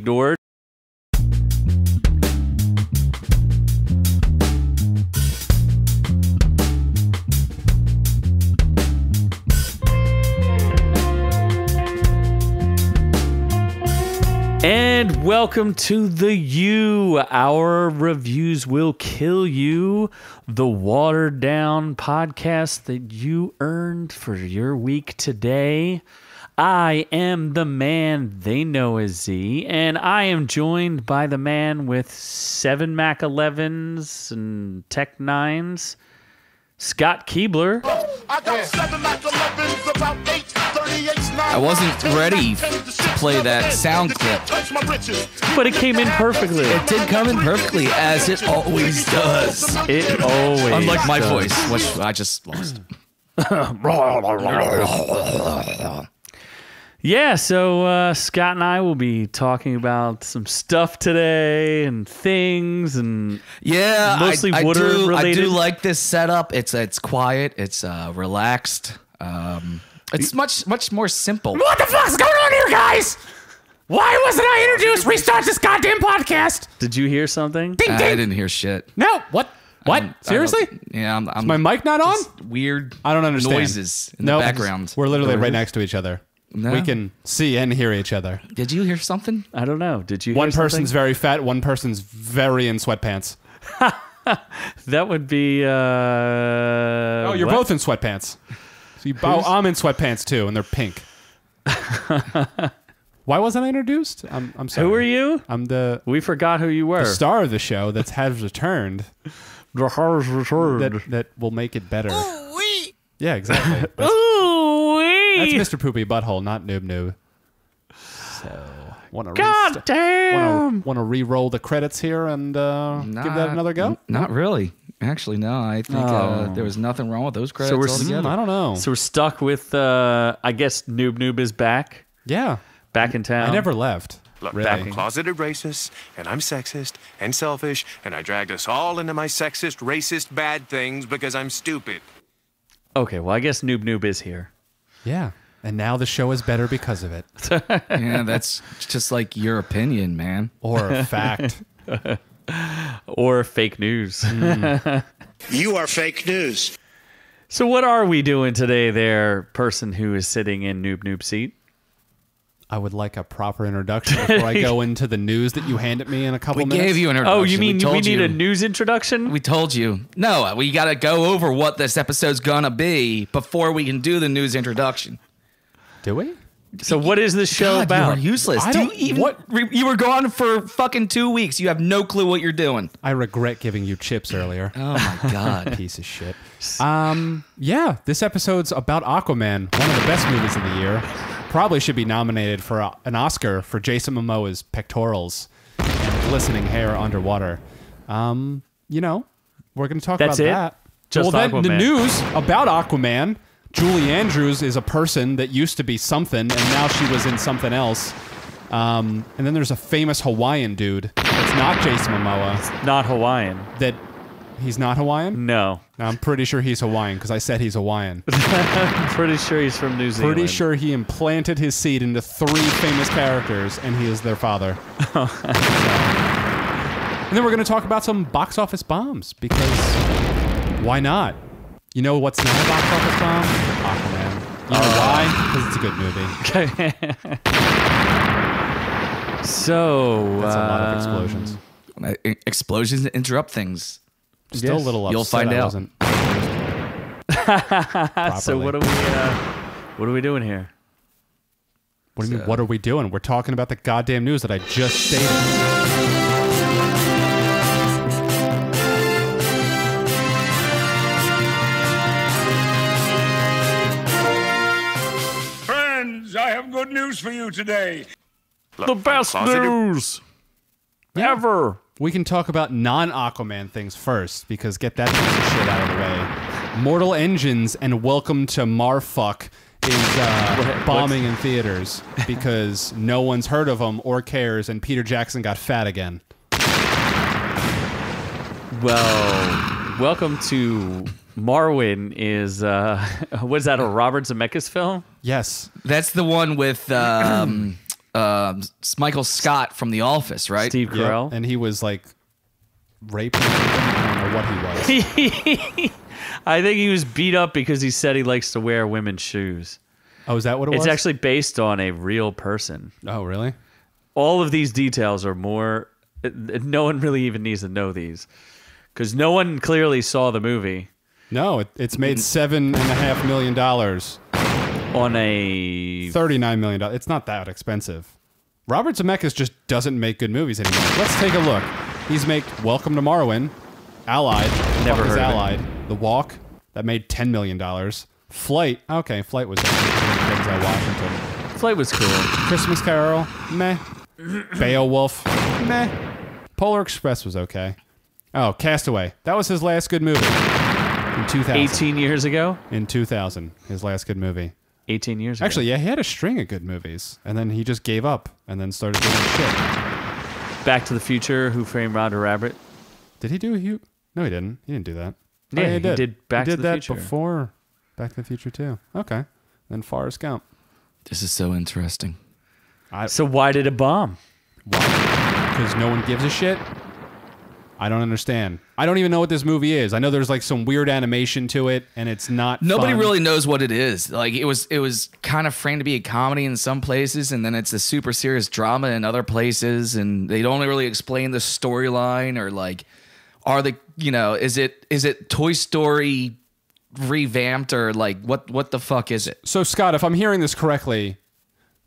ignored. And welcome to the U. Our reviews will kill you. The watered down podcast that you earned for your week today. I am the man they know as Z, and I am joined by the man with seven Mac 11s and Tech 9s, Scott Keebler. I got seven Mac 11s, about eight 38s, nine I wasn't ready to to play that sound clip. Touch my britches. But it came in perfectly. It did come in perfectly, as it always does. It always. Unlike my does. voice, which I just lost. Yeah, so uh, Scott and I will be talking about some stuff today and things and Yeah, Mostly I, I water do, I do like this setup. It's it's quiet. It's uh, relaxed. Um, it's much much more simple. What the fuck's going on here, guys? Why wasn't I introduced? Restart this goddamn podcast. did you hear something? Ding I didn't hear shit. No, what? What? I don't- Seriously? Yeah, I'm, I'm My mic not on? weird. I don't understand. noises in no, the background. We're literally right next to each other. No. We can see and hear each other. Did you hear something? I don't know. Did you? One hear person's something? very fat. One person's very in sweatpants. that would be. Uh, Oh, you're what? both in sweatpants. So you, oh, I'm in sweatpants too, and they're pink. Why wasn't I introduced? I'm, I'm sorry. Who are you? I'm the, We forgot who you were. the star of the show that has returned. The horror's returned. That that will make it better. Yeah, exactly. That's, Ooh that's! Mr. Poopy Butthole, not Noob Noob. So, want to God damn! want to re-roll the credits here and uh, give that another go? Not really. Actually, no. I think uh, there was nothing wrong with those credits so we're s- altogether. I don't know. So we're stuck with. Uh, I guess Noob Noob is back, yeah, back in town. I never left. Look, really. I'm closeted racist, and I'm sexist and selfish, and I dragged us all into my sexist, racist, bad things because I'm stupid. Okay, well I guess Noob Noob is here. Yeah, and now the show is better because of it, yeah, that's just like your opinion, man. or a fact. Or fake news. Hmm. You are fake news. so what are we doing today, there, person who is sitting in Noob Noob seat? I would like a proper introduction before I go into the news that you handed me in a couple We minutes. gave you an introduction. Oh, you mean we, we, need you, a news introduction? We told you. No, we got to go over what this episode's gonna be before we can do the news introduction. Do we? so what is this show God, about? you are useless. I Do you don't- even, what- You were gone for fucking two weeks. You have no clue what you're doing. I regret giving you chips earlier. Oh my god. Piece of shit. Um, yeah, this episode's about Aquaman, one of the best movies of the year. Probably should be nominated for a, an Oscar for Jason Momoa's pectorals and glistening hair underwater. Um, you know, we're going to talk That's about it? that. Just well, then the news about Aquaman. Julie Andrews is a person that used to be something, and now she was in something else. Um, and then there's a famous Hawaiian dude. It's not Jason Momoa. It's Not Hawaiian. That he's not Hawaiian. No. I'm pretty sure he's Hawaiian because I said he's Hawaiian. I'm pretty sure he's from New Zealand. pretty sure he implanted his seed into three famous characters, and he is their father. And then we're going to talk about some box office bombs because why not? You know what's not a box office bomb? Aquaman. You know why? Because it's a good movie. So That's a lot of um, explosions. Uh, Explosions interrupt things. Still yes. a little upset You'll find I out. wasn't So what are we? Uh, what are we doing here? What do you mean? What are we doing? We're talking about the goddamn news that I just stated. Friends, I have good news for you today. The best news ever. We can talk about non Aquaman things first because get that piece of shit out of the way. Mortal Engines and Welcome to Marfuck is uh, bombing in theaters because no one's heard of them or cares, and Peter Jackson got fat again. Well, welcome to Marwen. Is uh, what is that? A Robert Zemeckis film? Yes, That's the one with um, um, it's Michael Scott from The Office, right? Steve Yep, Carell. and he was like raping. I don't know what he was. I think he was beat up because he said he likes to wear women's shoes. Oh, is that what it It's was? It's actually based on a real person. Oh, really? All of these details are more. No one really even needs to know these because no one clearly saw the movie No, it, it's made seven and a half million dollars. On a. Thirty-nine million dollars. It's not that expensive. Robert Zemeckis just doesn't make good movies anymore. Let's take a look. He's made Welcome to Marwen, Allied, Never heard of it. Allied, The Walk, that made ten million dollars. Flight, okay, Flight was Denzel Washington. Flight was cool. Christmas Carol, meh. Beowulf, meh. Polar Express was okay. Oh, Castaway, that was his last good movie in 2000. 18 years ago? In 2000, his last good movie. 18 years ago. Actually, yeah, he had a string of good movies, and then he just gave up and then started doing shit. Back to the Future, Who Framed Roger Rabbit. Did he do a Hugh? No, he didn't. He didn't do that. Oh, Yeah, he did Back he to did the that Future. before Back to the Future too. Okay, then Forrest Gump. This is so interesting. So why did it bomb? Because no one gives a shit. I don't understand. I don't even know what this movie is. I know there's like some weird animation to it, and it's not. Nobody fun. really knows what it is. Like it was, it was kind of framed to be a comedy in some places, and then it's a super serious drama in other places, and they don't really explain the storyline or like, are they, you know, is it is it Toy Story revamped or like what what the fuck is it? So Scott, if I'm hearing this correctly,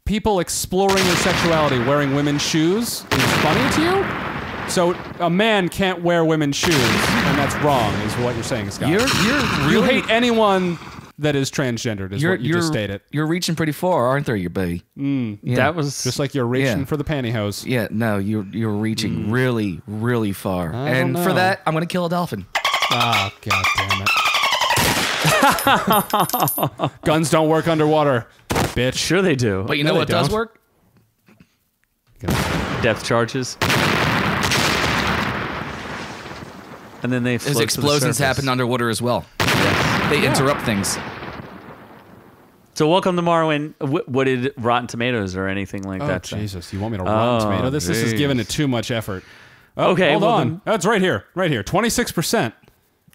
people exploring their sexuality wearing women's shoes is funny to you. So a man can't wear women's shoes, and that's wrong, is what you're saying, Scott. You're you're you hate anyone that is transgendered, is you're what you you're just stated. you're reaching pretty far, aren't there, you baby? Mm. Yeah. That was Just like you're reaching Yeah. for the pantyhose. Yeah, no, you're you're reaching mm. really, really far. don't and for that, I'm gonna kill a dolphin. Ah, oh, god damn it. Guns don't work underwater, bitch. sure they do. But you No, know what does don't. work? Depth charges. And then they There's float to the explosions happen underwater as well. Yes. They interrupt things. So welcome to Marwen. What, what did Rotten Tomatoes or anything like Oh, that say? Jesus. You want me to Rotten Oh, Tomato this? This is giving it too much effort. Oh, Okay, hold well on. then- That's right here. Right here. 26%.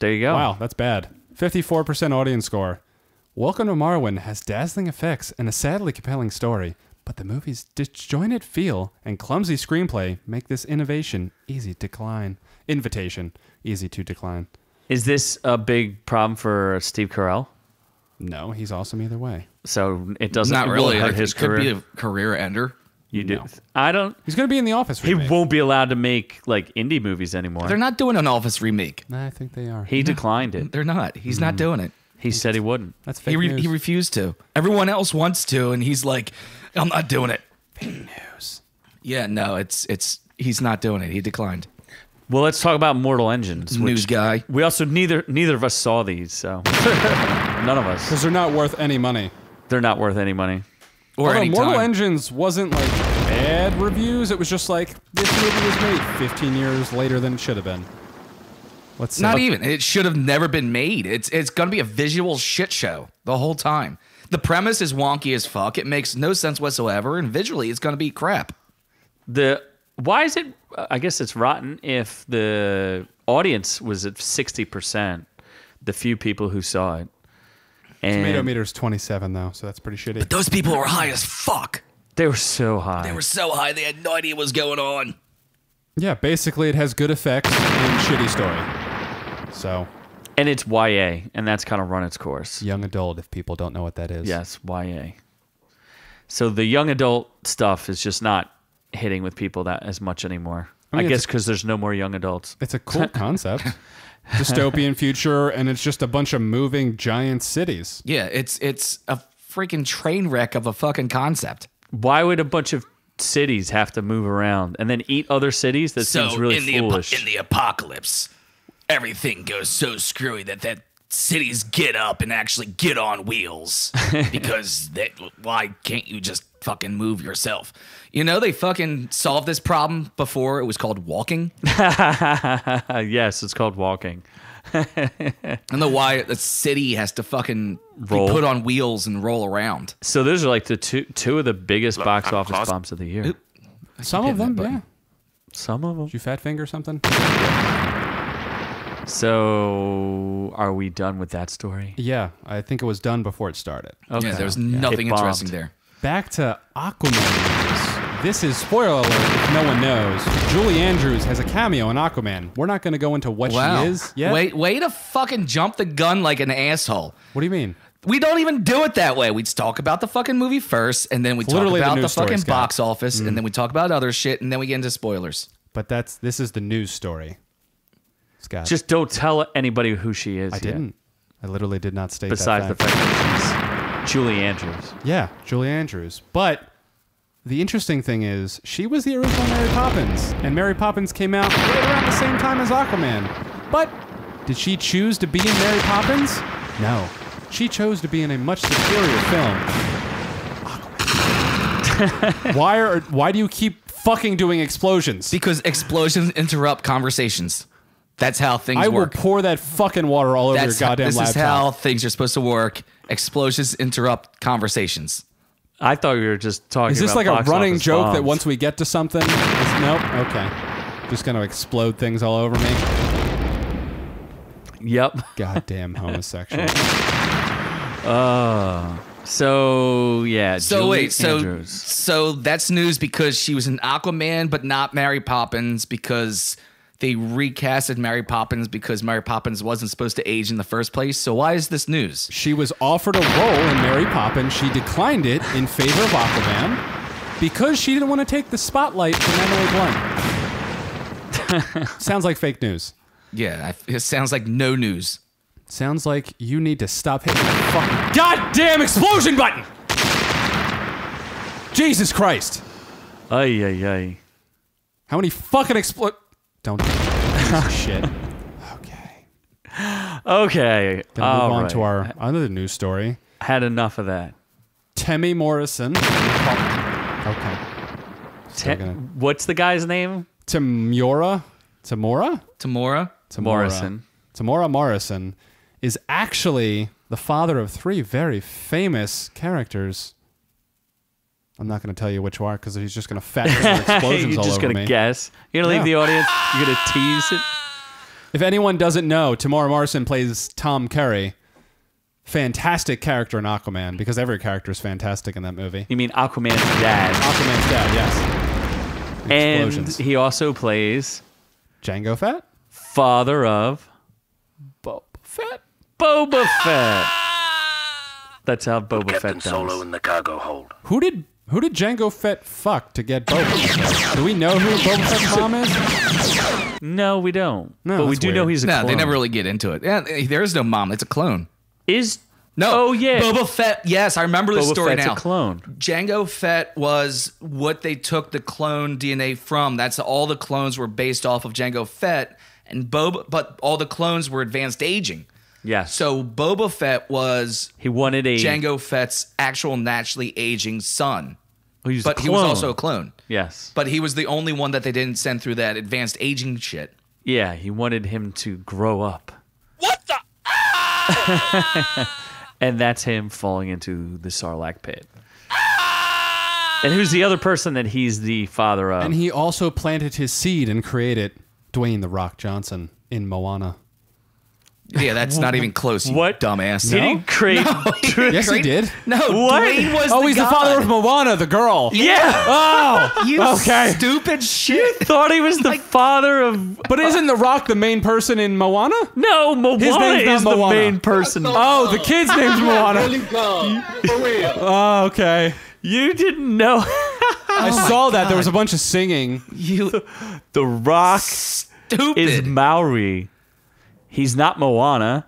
There you go. Wow, that's bad. 54% audience score. Welcome to Marwen has dazzling effects and a sadly compelling story, but the movie's disjointed feel and clumsy screenplay make this innovation easy to decline. Invitation easy to decline. Is this a big problem for Steve Carell? No, he's awesome either way. So it doesn't Not it really. hurt Like, his it could career. be a career ender. you do. No. I don't. He's going to be in the Office. He won't be allowed to make like indie movies anymore. They're not doing an Office remake. Nah, I think they are. he declined it. They're not. He's not mm-hmm. doing it. He said he wouldn't. That's He, fake re- news. he refused to. Everyone else wants to, and he's like, "I'm not doing it." Fake news. Yeah, no, it's it's he's not doing it. He declined. Well, let's talk about Mortal Engines. News Which guy. we also neither neither of us saw these, so none of us. Because they're not worth any money. They're not worth any money. Or Although any Mortal time. Engines wasn't like bad reviews. It was just like this movie was made 15 years later than it should have been. Let's say. Not even. It should have never been made. It's it's gonna be a visual shit show the whole time. The premise is wonky as fuck. It makes no sense whatsoever, and visually, it's gonna be crap. The why is it? I guess it's rotten if the audience was at sixty percent. The few people who saw it, Tomato meter is 27 though, so that's pretty shitty. But Those people were high as fuck. they were so high. They were so high they had no idea what was going on. Yeah, basically it has good effects and shitty story. So, and it's YA, and that's kind of run its course. young adult if people don't know what that is. Yes, YA. So the young adult stuff is just not hitting with people that as much anymore. I, mean, guess because there's no more young adults. It's a cool concept. Dystopian future and it's just a bunch of moving giant cities. Yeah, it's it's a freaking train wreck of a fucking concept. Why would a bunch of cities have to move around and then eat other cities? That seems really in the apo- foolish. in the apocalypse, everything goes so screwy that that cities get up and actually get on wheels because that, why can't you just fucking move yourself? You know, they fucking solved this problem before. It was called walking. Yes, it's called walking. and the why the city has to fucking Roll. be put on wheels and roll around. So those are like the two two of the biggest box I'm office closet- bombs of the year. Some of them, yeah. Some of them. Did you fat finger something? So are we done with that story? Yeah, I think it was done before it started. Okay. Yeah, there was nothing interesting there. Back to Aquaman. This is spoiler alert if no one knows. Julie Andrews has a cameo in Aquaman. We're not going to go into what Wow. she is yet. Wait, way to fucking jump the gun like an asshole. What do you mean? We don't even do it that way. We'd talk about the fucking movie first, and then we talk literally the about the, news story, fucking Scott. Mm. box office, and then we talk about other shit, and then we get into spoilers. But that's this is the news story. Scott. Just don't tell anybody who she is. I yet, didn't. I literally did not state Besides the that fact. fact that she's Julie Andrews. Yeah, Julie Andrews. But the interesting thing is, she was the original Mary Poppins, and Mary Poppins came out right around the same time as Aquaman. But did she choose to be in Mary Poppins? No. She chose to be in a much superior film. Aquaman. why are why do you keep fucking doing explosions? Because explosions interrupt conversations. That's how things I will pour that fucking water all over your That's how, this laptop. is how things are supposed to work. Explosions interrupt conversations. I thought we were just talking. Is this about like a running office joke that once we get to something, is, nope, okay, just gonna explode things all over me? Yep. Goddamn homosexual. Uh, so yeah. So Julie wait, so Andrews. so that's news because she was an Aquaman, but not Mary Poppins because they recasted Mary Poppins because Mary Poppins wasn't supposed to age in the first place. So why is this news? she was offered a role in Mary Poppins. She declined it in favor of Aquaman because she didn't want to take the spotlight from Emily Blunt. Sounds like fake news. Yeah, it sounds like no news. Sounds like you need to stop hitting the fucking goddamn explosion button. Jesus Christ! Ay ay ay. How many fucking explode? Don't do that. Shit. Okay. Okay. Then all move on right. to our other news story. Had enough of that. Temi Morrison. Okay. Te- gonna- What's the guy's name? Tamura. Tamura? Tamora? Tamura. Morrison. Tamora Morrison is actually the father of three very famous characters. I'm not going to tell you which are because he's just going to fat finger explosions You're just gonna guess. You're gonna leave Yeah. the audience. You're gonna tease it. If anyone doesn't know, Tamora Morrison plays Tom Curry. Fantastic character in Aquaman because every character is fantastic in that movie. You mean Aquaman's dad? Aquaman's dad, yes. Explosions. And Explosions. he also plays Jango Fett? father of Boba Fett? Boba Fett. That's how Boba Captain Fett Solo in the cargo hold. Who did who did Jango Fett fuck to get Boba Fett? Do we know who Boba Fett's mom is? No, we don't. No, but we that's do know he's a No, clone. they never really get into it. Yeah, eh, there is no mom. It's a clone. is. No. Oh yeah. Boba Fett. Yes, I remember the Boba story Fett's now. a clone. Jango Fett was what they took the clone DNA from. That's all the clones were based off of Jango Fett, and Boba. But all the clones were advanced aging. Yes. So Boba Fett was he wanted a Jango Fett's actual naturally aging son, Oh, he's a but he was also a clone. Yes. But he was the only one that they didn't send through that advanced aging shit. Yeah, he wanted him to grow up. What the? And that's him falling into the Sarlacc pit. And who's the other person that he's the father of? And he also planted his seed and created Dwayne the Rock Johnson in Moana. Yeah, that's not even close. You What? dumbass? He didn't create. Yes, he did. No, What? Dwayne oh, was Oh, the he's god. the father of Moana, the girl. yeah. Oh, You okay. stupid shit. Thought he was the father of. But isn't the Rock the main person in Moana? No, Moana His name's not is the main person. Oh, the kid's name's Moana. For real. Oh, okay. You didn't know. I oh saw that. There was a bunch of singing. You the Rock stupid. is Maui. He's not Moana.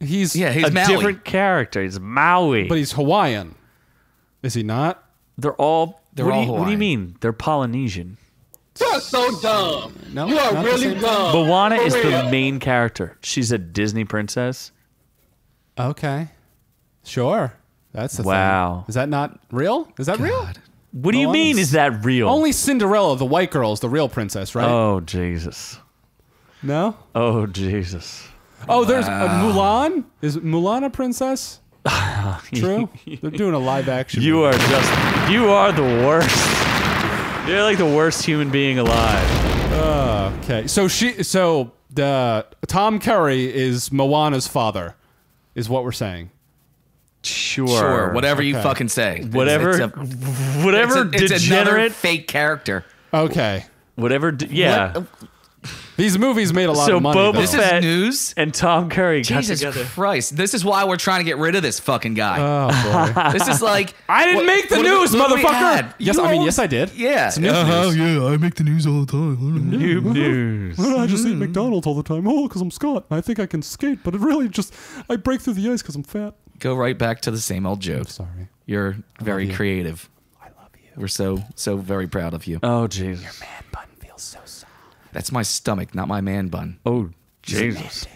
He's yeah, he's a Maui. different character. He's Maui. but he's Hawaiian. Is he not? They're all. They're what, all do you, what do you mean? They're Polynesian. You're so dumb. No, You are really dumb. Moana is the main character. She's a Disney princess. Okay, sure. That's the Wow. thing. Is that not real? Is that real? What do you mean? Is that real? Only Cinderella, the white girl, is the real princess, right? Oh Jesus. No. Oh Jesus. Oh, there's uh, Mulan. Is Mulan a princess? True. They're doing a live action. You are just you are the worst. You're like the worst human being alive. are okay. So she. So the Tom Curry is Moana's father, is what we're saying. Sure. Sure, whatever you fucking say. Whatever It's, a, whatever it's, a- it's another degenerate fake character. Okay. whatever de- yeah. These movies made a lot So of money. So Boba though. This Fett is news. and Tom Curry got Jesus together. Christ! This is why we're trying to get rid of this fucking guy. Oh boy. this is like I didn't what- make the what do we- news, we motherfucker. Yes, You I mean always- yes, I did. Yeah. It's news Uh-huh, news. yeah, I make the news all the time. Noob news. I just eat McDonald's all the time. Oh, because I'm Scott. I think I can skate, but it really just I break through the ice because I'm fat. Go right back to the same old joke. Sorry. You're very you. creative. I love you. We're so so very proud of you. Oh Jesus. Bun feels so soft. That's my stomach, not my man bun. Oh Jesus.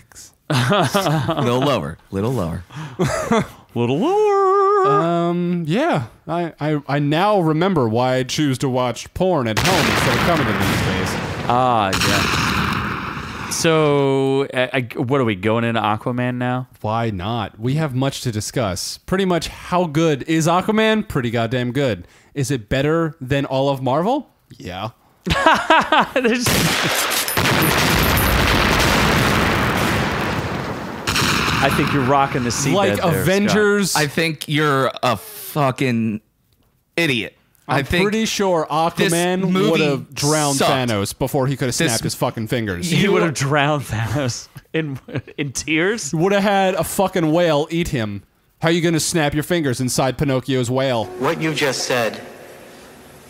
A little lower, little lower. Little lower. Um. Yeah. I, I I now remember why I choose to watch porn at home instead of coming to these days. Ah, yeah. So, I, what are we going into Aquaman now? Why not? We have much to discuss. Pretty much, how good is Aquaman? Pretty goddamn good. Is it better than all of Marvel? Yeah. There's- I think you're rocking the seat. like Avengers. I think you're a fucking idiot. I'm I think pretty sure Aquaman would have drowned sucked. Thanos before he could have This- snapped his fucking fingers. He would have drowned Thanos in in tears. would have had a fucking whale eat him. How are you gonna snap your fingers inside Pinocchio's whale? What you just said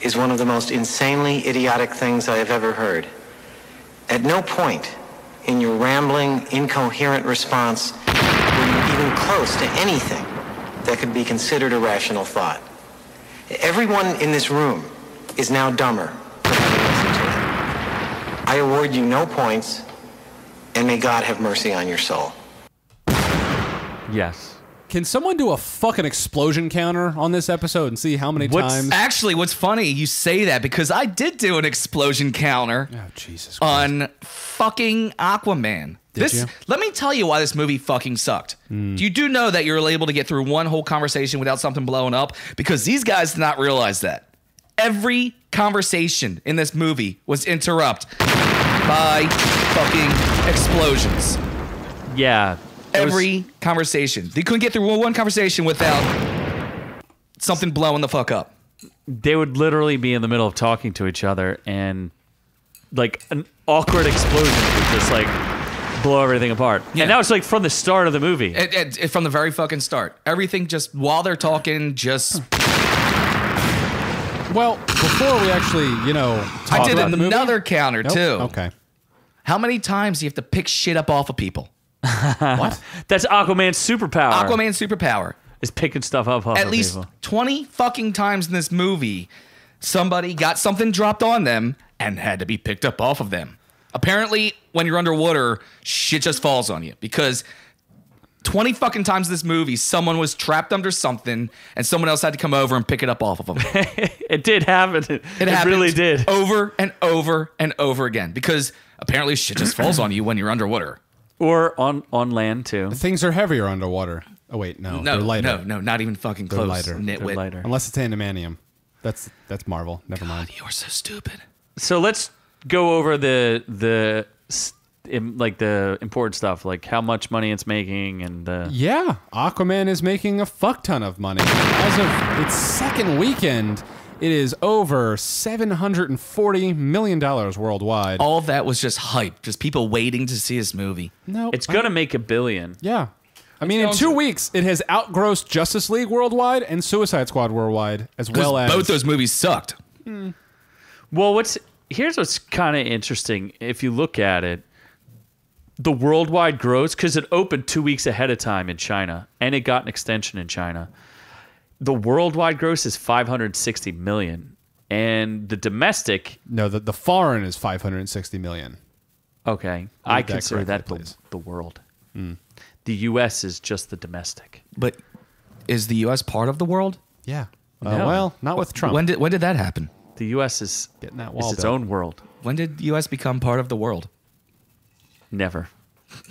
is one of the most insanely idiotic things I have ever heard. At no point in your rambling, incoherent response were you even close to anything that could be considered a rational thought. Everyone in this room is now dumber for having listened to it. I award you no points, and may God have mercy on your soul. Yes. Can someone do a fucking explosion counter on this episode and see how many What's- times? Actually, what's funny, you say that because I did do an explosion counter oh Jesus! Christ. on fucking Aquaman. this you? let me tell you why this movie fucking sucked. Do you do know that you're able to get through one whole conversation without something blowing up because these guys did not realize that. Every conversation in this movie was interrupted by fucking explosions. Yeah. It was- Every conversation. They couldn't get through one conversation without something blowing the fuck up. they would literally be in the middle of talking to each other and like an awkward explosion would just like blow everything apart. Yeah. And that was like from the start of the movie. It, it, it- from the very fucking start. Everything just while they're talking, just well, before we actually, you know, talk I did about the movie- another counter Nope. too. Okay. How many times do you have to pick shit up off of people? What? That's Aquaman's superpower. Aquaman's superpower. is picking stuff up off At least people. 20 fucking times in this movie, somebody got something dropped on them and had to be picked up off of them. Apparently, when you're underwater, shit just falls on you because 20 fucking times in this movie, someone was trapped under something and someone else had to come over and pick it up off of them. It did happen. It, It, really did. over and over and over again because apparently shit just falls on you when you're underwater. Or on on land too. Things are heavier underwater. Oh wait, no, No, they're lighter. no, no, not even fucking They're close. lighter. They're lighter. Unless it's antimanium. That's that's Marvel. Never mind. You're so stupid. So let's go over the the s- im- like the important stuff, like how much money it's making and uh, Yeah, Aquaman is making a fuck ton of money. As of its second weekend, it is over seven hundred and forty million dollars worldwide. All of that was just hype, just people waiting to see this movie. no, it's gonna make a billion. Yeah. I mean, in two weeks, it has outgrossed Justice League worldwide and Suicide Squad worldwide, as well as both those movies sucked. Hmm. Well, what's here's what's kind of interesting if you look at it. The worldwide gross because it opened two weeks ahead of time in China and it got an extension in China. The worldwide gross is 560 million, and the domestic. no, the, the foreign is five hundred and sixty million. Okay, I that consider that the, the world. The U.S. is just the domestic. But is the U.S. part of the world? Yeah. Uh, No. Well, not with Trump. When did when did that happen? The U.S. is Getting that wall its built. own world. When did the U.S. become part of the world? Never.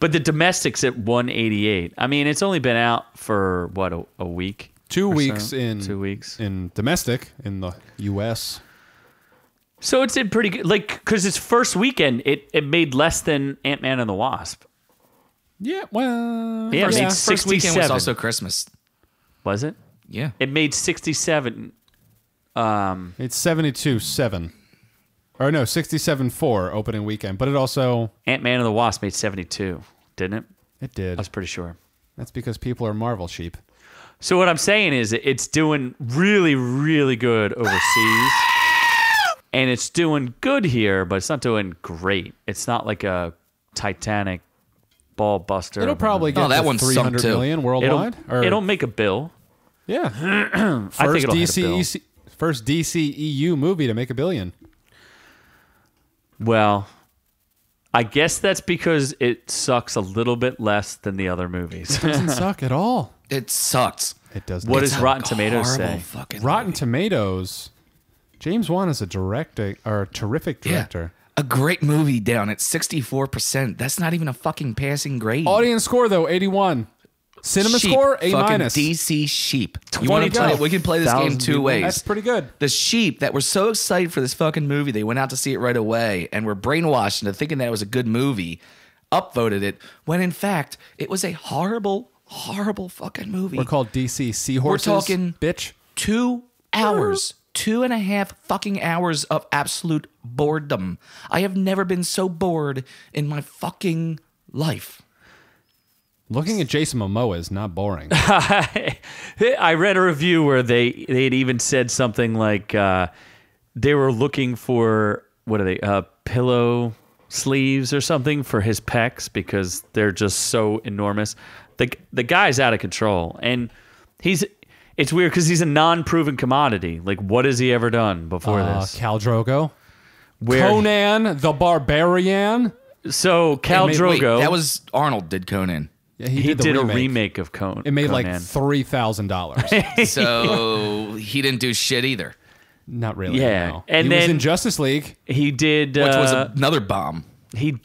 But the domestics at 188. I mean, it's only been out for what a, a week. Two weeks so? in two weeks. in domestic in the U.S. So it's in pretty good, like because its first weekend, it it made less than Ant Man and the Wasp. Yeah, well, Yeah, it First, made first 67. weekend was also Christmas. Was it? Yeah. It made 67. Um, it's seventy-two seven, or no, sixty-seven four opening weekend. But it also Ant Man and the Wasp made 72, didn't it? it did. I was pretty sure. That's because people are Marvel sheep. So what I'm saying is it's doing really, really good overseas. And it's doing good here, but it's not doing great. It's not like a Titanic ball buster. It'll probably get Oh, that to one sunk 300 too. million it'll, worldwide. or, it'll make a bill. yeah. I First think it'll hit a bill. DC first DCEU movie to make a billion. Well, I guess that's because it sucks a little bit less than the other movies. It doesn't suck at all. It sucks. It does. What does Rotten Tomatoes say? Rotten movie. Tomatoes? James Wan is a director or a terrific director. Yeah. director. A great movie down at 64%. That's not even a fucking passing grade. Audience score though, eighty-one. Cinema Sheep. score A Fucking minus. DC sheep. You want to 20 play? We can play this game two people. ways. That's pretty good. The sheep that were so excited for this fucking movie, they went out to see it right away and were brainwashed into thinking that it was a good movie, upvoted it, when in fact it was a horrible, horrible fucking movie. We're called DC Seahorses. We're talking- bitch. two hours, two and a half fucking hours of absolute boredom. I have never been so bored in my fucking life. Looking at Jason Momoa is not boring. I read a review where they they had even said something like uh, they were looking for what are they uh, pillow sleeves or something for his pecs because they're just so enormous. the The guy's out of control, and he's it's weird because he's a non-proven commodity. Like, what has he ever done before uh, this? Khal Drogo. Where Conan the Barbarian. so Khal Wait, wait, Drogo, that was Arnold did Conan. Yeah, he, the did a remake of Con- It made Conan. like three thousand dollars. So he didn't do shit either, Not really. Yeah, no. and he was then- in Justice League. he did. which was uh, another bomb. he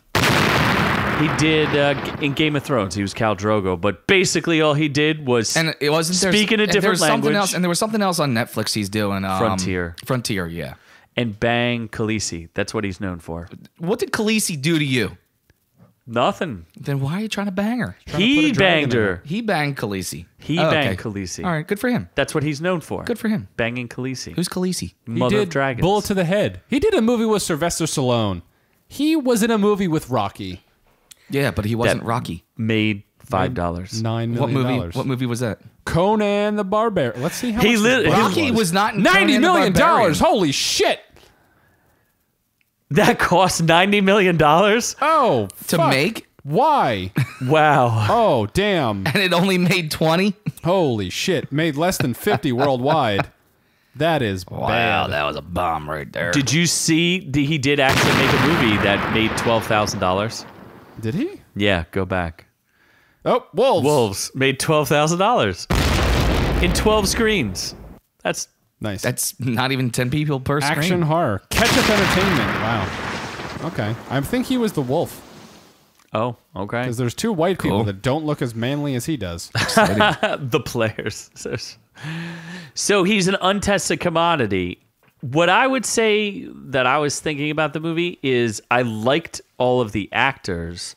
he did uh, in Game of Thrones. He was Khal Drogo, but basically all he did was And it wasn't speaking a different there's something language else, and there was something else on Netflix he's doing. Um, Frontier. Frontier, yeah. and bang Khaleesi. That's what he's known for. What did Khaleesi do to you? Nothing. Then why are you trying to bang her? He put a dragon banged her. He banged Khaleesi. He Oh, banged okay. Khaleesi. All right, good for him. That's what he's known for. Good for him. Banging Khaleesi. Who's Khaleesi? He Mother did of Dragons. Bullet to the Head. He did a movie with Sylvester Stallone. He was in a movie with Rocky. Yeah, but he wasn't That- Rocky. Made five dollars. Nine What movie? dollars. What movie was that? Conan the Barbarian. Let's see how He much lit- this Rocky Rocky was not in ninety Conan million Barbarian. dollars. Holy shit! That cost ninety million dollars. Oh, to fuck. make, Why? Wow. Oh, damn! and it only made twenty. Holy shit! Made less than fifty worldwide. That is bad. that was a bomb right there. Did you see? The, he did actually make a movie that made twelve thousand dollars. Did he? Yeah, go back. Oh, wolves. Wolves made twelve thousand dollars in twelve screens. That's Nice. That's not even ten people per action screen. horror. Catch up entertainment. Wow. Okay. I think he was the wolf oh okay. because there's two white people that don't look as manly as he does. the players. So he's an untested commodity. What I would say that I was thinking about the movie is I liked all of the actors.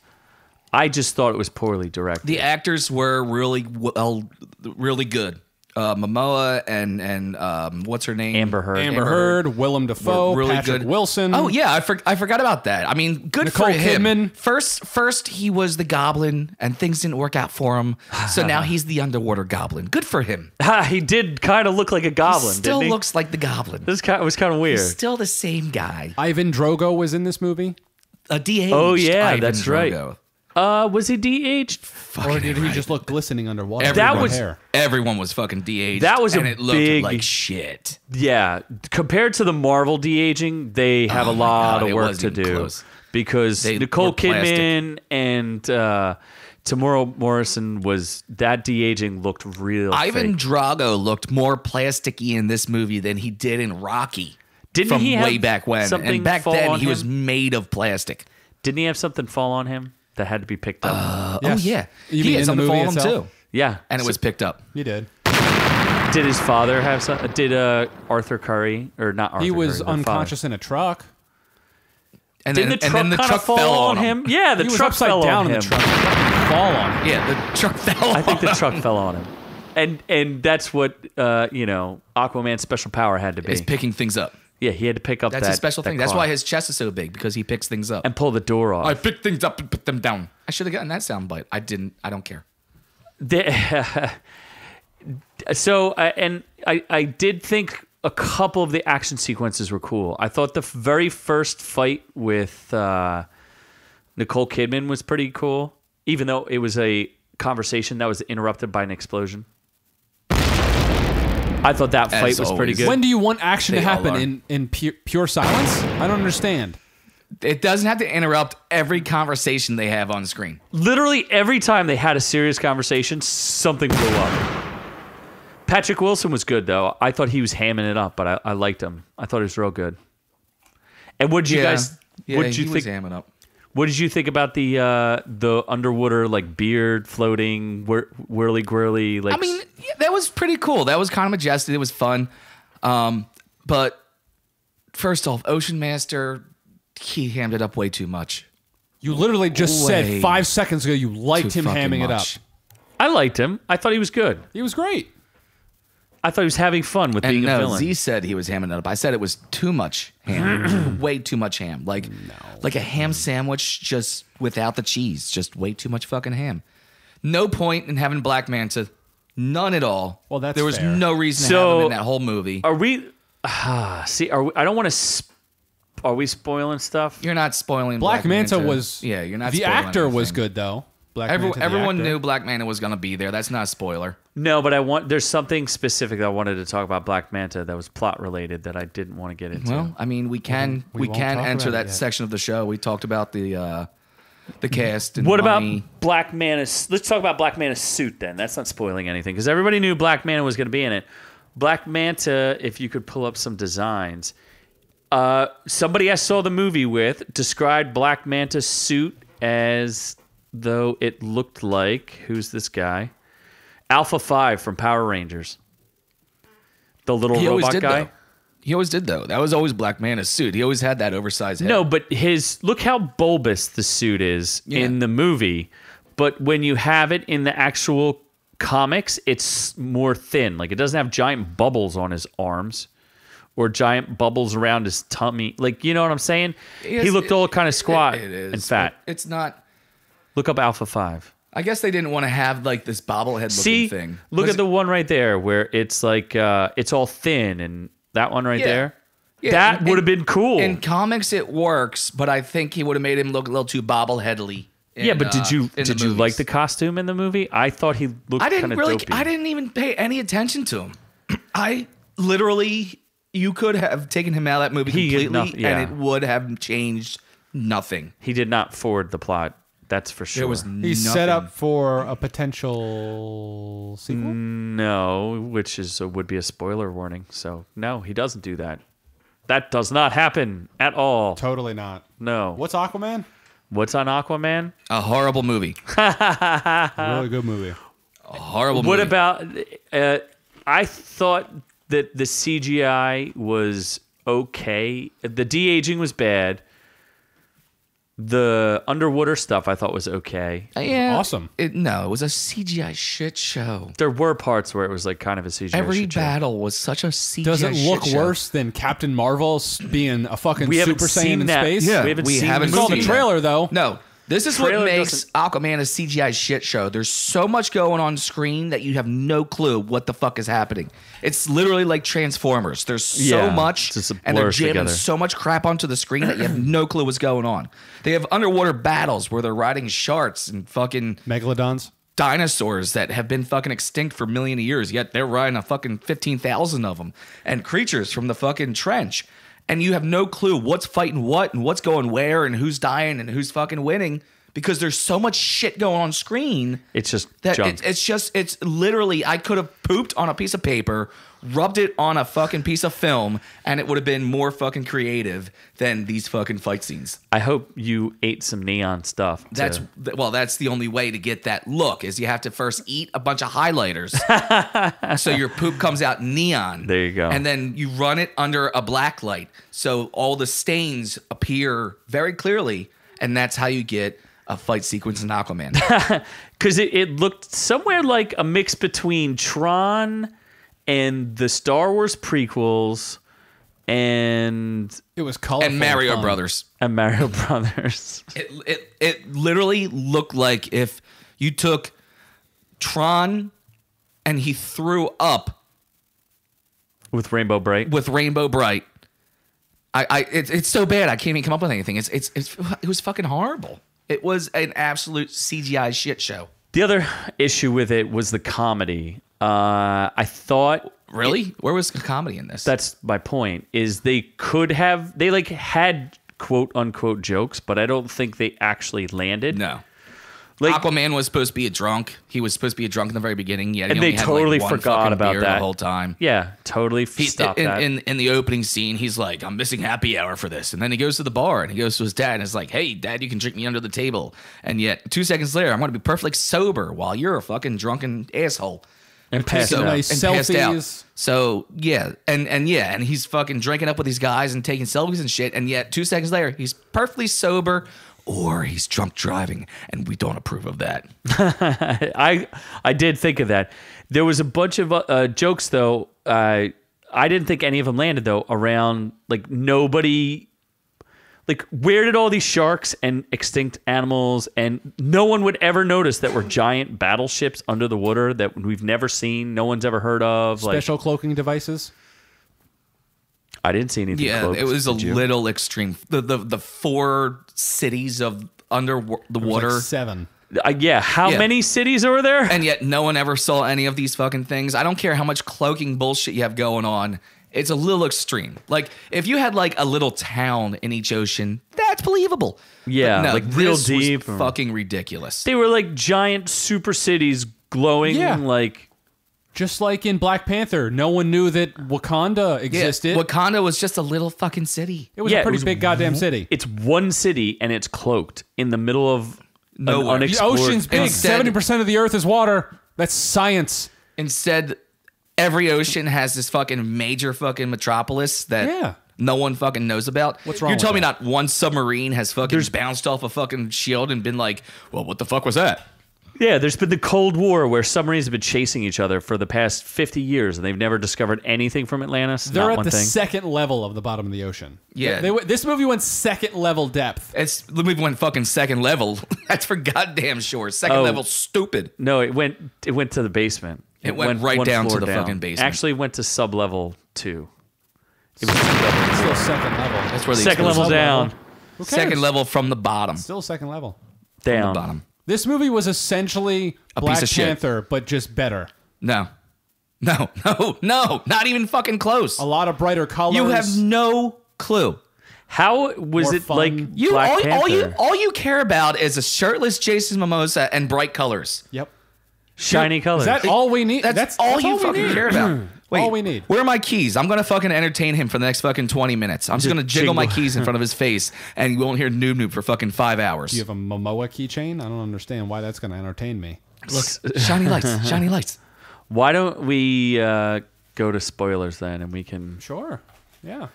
I just thought it was poorly directed. The actors were really well, uh, really good. Uh, Momoa and and um, what's her name? Amber Heard. Amber, Amber Heard, Willem Dafoe, really Patrick good. Wilson. Oh yeah, I, for, I forgot about that. I mean, good Nicole for him. Kidman. First, first he was the Goblin, and things didn't work out for him. So now he's the underwater Goblin. Good for him. Ha, he did kind of look like a goblin. Still didn't he? looks like the Goblin. This kind was kind of weird. He's still the same guy. Ivan Drago was in this movie. A de Oh, yeah, that's right. Uh, was he de-aged? or did he just look glistening underwater? Everyone, That was- hair. everyone was fucking de-aged. That was a it looked big- like shit. Yeah, compared to the Marvel de-aging, they have Oh a my lot God, of it work wasn't to even do close. because They Nicole were plastic. Kidman and uh, Tamora Morrison was that de-aging looked real. Ivan fake. Drago looked more plasticky in this movie than he did in Rocky. Didn't from he have way back when. something And back fall then, on he was him? made of plastic. Didn't he have something fall on him that had to be picked up? Yes. Oh yeah, You he mean had in the something movie fall on him too, yeah, and it was picked up. He did. Did his father have some? Did uh, Arthur Curry or not? Arthur he was Curry, the father. unconscious in a truck. And then, the and truck then the kind truck of fall fell on on him? Yeah, the he was truck upside fell down on him. the truck. The truck fall on him. Yeah, the truck fell. I think on the him. truck fell on him, and and that's what uh, you know Aquaman's special power had to be. is picking things up. Yeah, he had to pick up That's that a special that thing. That's why his chest is so big because he picks things up. and pull the door off. I pick things up and put them down. I should have gotten that sound bite. I didn't. I don't care. The- so uh, and I I did think a couple of the action sequences were cool. I thought the very first fight with uh, Nicole Kidman was pretty cool, even though it was a conversation that was interrupted by an explosion. I thought that As fight was pretty good. When do you want action to They all happen in in pure, pure silence? I don't understand. It doesn't have to interrupt every conversation they have on screen. Literally every time they had a serious conversation, something blew up. Patrick Wilson was good though. I thought he was hamming it up, but I, I liked him. I thought he was real good. And what did you guys? Yeah, what did you he think? was hamming up. What did you think about the uh, the underwater like beard floating whir- whirly gwirly? Like I mean, yeah, that was pretty cool. That was kind of majestic. It was fun. Um, but first off, Ocean Master, he hammed it up way too much. You literally just Way said five seconds ago you liked Too him fucking hamming it up. much. I liked him. I thought he was good. He was great. I thought he was having fun with And being a no, villain. Z said he was hamming it up. I said it was too much ham, way too much ham. Like, like a ham sandwich just without the cheese, just way too much fucking ham. No point in having Black Manta, none at all. Well, that's there was fair. no reason to So- have him in that whole movie. Are we? Ah, see, are we, I don't want to. Sp- are we spoiling stuff? You're not spoiling Black, Black, Manta, was yeah. You're not the spoiling actor was good though. Black Every, Manta, everyone actor. knew Black Manta was gonna be there. That's not a spoiler. No, but I want. There's something specific that I wanted to talk about Black Manta that was plot related that I didn't want to get into. Well, I mean, we can we we, won't can talk enter that section of the show. We talked about the uh, the cast. And what money. about Black Manta's? Let's talk about Black Manta's suit then. That's not spoiling anything because everybody knew Black Manta was going to be in it. Black Manta, if you could pull up some designs. Uh, somebody I saw the movie with described Black Manta's suit as though it looked like who's this guy? Alpha Five from Power Rangers. The little He robot did guy. though. He always did though. That was always Black Manta's suit. He always had that oversized head. No, but his look how bulbous the suit is Yeah. in the movie, but when you have it in the actual comics, it's more thin. Like it doesn't have giant bubbles on his arms or giant bubbles around his tummy. Like you know what I'm saying? he looked it- all kind of squat It is and fat. It's not. Look up Alpha Five. I guess they didn't want to have like this bobblehead looking See, thing. look at the one right there where it's like uh, it's all thin, and that one right Yeah. there. Yeah, that would have been cool. In comics, it works, but I think he would have made him look a little too bobbleheadly. yeah, but uh, did you in the did you like the costume in the movie? I thought he looked I kind didn't of really. dopey. I didn't even pay any attention to him. I literally, you could have taken him out of that movie He completely, yeah. and it would have changed nothing. He did not forward the plot. That's for sure. There was He's nothing. set up for a potential sequel. no, which is uh, would be a spoiler warning. So no, he doesn't do that. That does not happen at all. Totally not. No. What's Aquaman? What's on Aquaman? a horrible movie. really good movie. A horrible. Movie. What movie. about? Uh, I thought that the CGI was okay. The de aging was bad. The underwater stuff I thought was okay. Uh, Yeah, Awesome. It, no, it was a CGI shit show. There were parts where it was like kind of a CGI. Every shit show. battle was such a CGI. Does it look shit show. worse than Captain Marvel being a fucking We haven't Super Saiyan seen in that. space? Yeah. We haven't seen haven't the Saw the movie. that. trailer though. No, this is what makes Aquaman a CGI shit show. There's so much going on screen that you have no clue what the fuck is happening. It's literally like Transformers. There's so Yeah, much, and they're jamming together. so much crap onto the screen that you have no clue what's going on. They have underwater battles where they're riding sharks and fucking Megalodons. dinosaurs that have been fucking extinct for a million of years, yet they're riding a fucking 15,000 of them, and creatures from the fucking trench. And you have no clue what's fighting what and what's going where and who's dying and who's fucking winning because there's so much shit going on screen It's just that junk. it, it's just, it's literally, I could have pooped on a piece of paper, rubbed it on a fucking piece of film, and it would have been more fucking creative than these fucking fight scenes. I hope you ate some neon stuff. That's th- well, that's the only way to get that look is you have to first eat a bunch of highlighters, so your poop comes out neon. There you go. And then you run it under a black light, so all the stains appear very clearly, and that's how you get a fight sequence in Aquaman. because it, it looked somewhere like a mix between Tron and the Star Wars prequels and It was called and Mario fun. Brothers. and Mario Brothers. It, it it literally looked like if you took Tron and he threw up with Rainbow Brite. with Rainbow Brite. I, I it's it's so bad I can't even come up with anything. It's it's, it's it was fucking horrible. It was an absolute CGI shit show. The other issue with it was the comedy. Uh, I thought Really? Where was the comedy in this? that's my point. Is they could have they like had quote unquote jokes, but I don't think they actually landed. no. like Aquaman was supposed to be a drunk. He was supposed to be a drunk in the very beginning. Yeah, And they totally forgot about the that. whole time. yeah, totally He, stop in, that. In, in the opening scene, he's like, I'm missing happy hour for this. And then he goes to the bar and he goes to his dad and is like, Hey, dad, you can drink me under the table. And yet, two seconds later, I'm going to be perfectly sober while you're a fucking drunken asshole. And passed some out. nice and passed out. selfies. So yeah, and and yeah, and he's fucking drinking up with these guys and taking selfies and shit. And yet, two seconds later, he's perfectly sober, or he's drunk driving, and we don't approve of that. I I did think of that. There was a bunch of uh, jokes though. Uh, I didn't think any of them landed though. Around like nobody. Like where did all these sharks and extinct animals and no one would ever notice that were giant battleships under the water that we've never seen, no one's ever heard of. Like Special cloaking devices. I didn't see anything. Yeah, close. it was a you? little extreme. The the the four cities of under the water. like seven. Uh, yeah, how Yeah. many cities are there? and yet no one ever saw any of these fucking things. I don't care how much cloaking bullshit you have going on. It's a little extreme. Like if you had like a little town in each ocean, that's believable. Yeah, no, like real this deep or- fucking ridiculous. they were like giant super cities glowing Yeah. like Just like in Black Panther, no one knew that Wakanda Yeah, existed. Wakanda was just a little fucking city. it was Yeah, a pretty was big goddamn city. it's one city and it's cloaked in the middle of Nowhere. an The The ocean's big. Seventy percent of the Earth is water. That's science. Instead, every ocean has this fucking major fucking metropolis that Yeah. no one fucking knows about. What's wrong You're telling me that? not one submarine has fucking There's, bounced off a fucking shield and been like, well, what the fuck was that? Yeah, there's been the Cold War where submarines have been chasing each other for the past 50 years and they've never discovered anything from Atlantis. They're not at one the thing. second level of the bottom of the ocean. Yeah. They, they, this movie went second level depth. It's the movie went fucking second level. That's for goddamn sure. Second Oh. level, stupid. no, it went it went to the basement. It went right down to floor the fucking basement. Actually went to sub level 2. It was sub-level Still second level. That's where the Second level explosion- down. Who? Second level from the bottom. Still second level. Down. Bottom. This movie was essentially A Black piece of shit. Panther, but just better. No. No, no, no, not even fucking close. A lot of brighter colors. You have no clue. How was More it fun. like You Black all, Panther? all you all you care about is a shirtless Jason Momoa and bright colors. Yep. Shiny colors. Is that all we need? That's, all you we fucking care about. Wait, All we need. Where are my keys? I'm gonna fucking entertain him for the next fucking 20 minutes. I'm just, gonna jiggle, my keys in front of his face, and you won't hear noob noob for fucking five hours. Do you have a Momoa keychain? I don't understand why that's going to entertain me. Look, shiny lights, shiny lights. Why don't we uh, go to spoilers then and we can Sure. Yeah.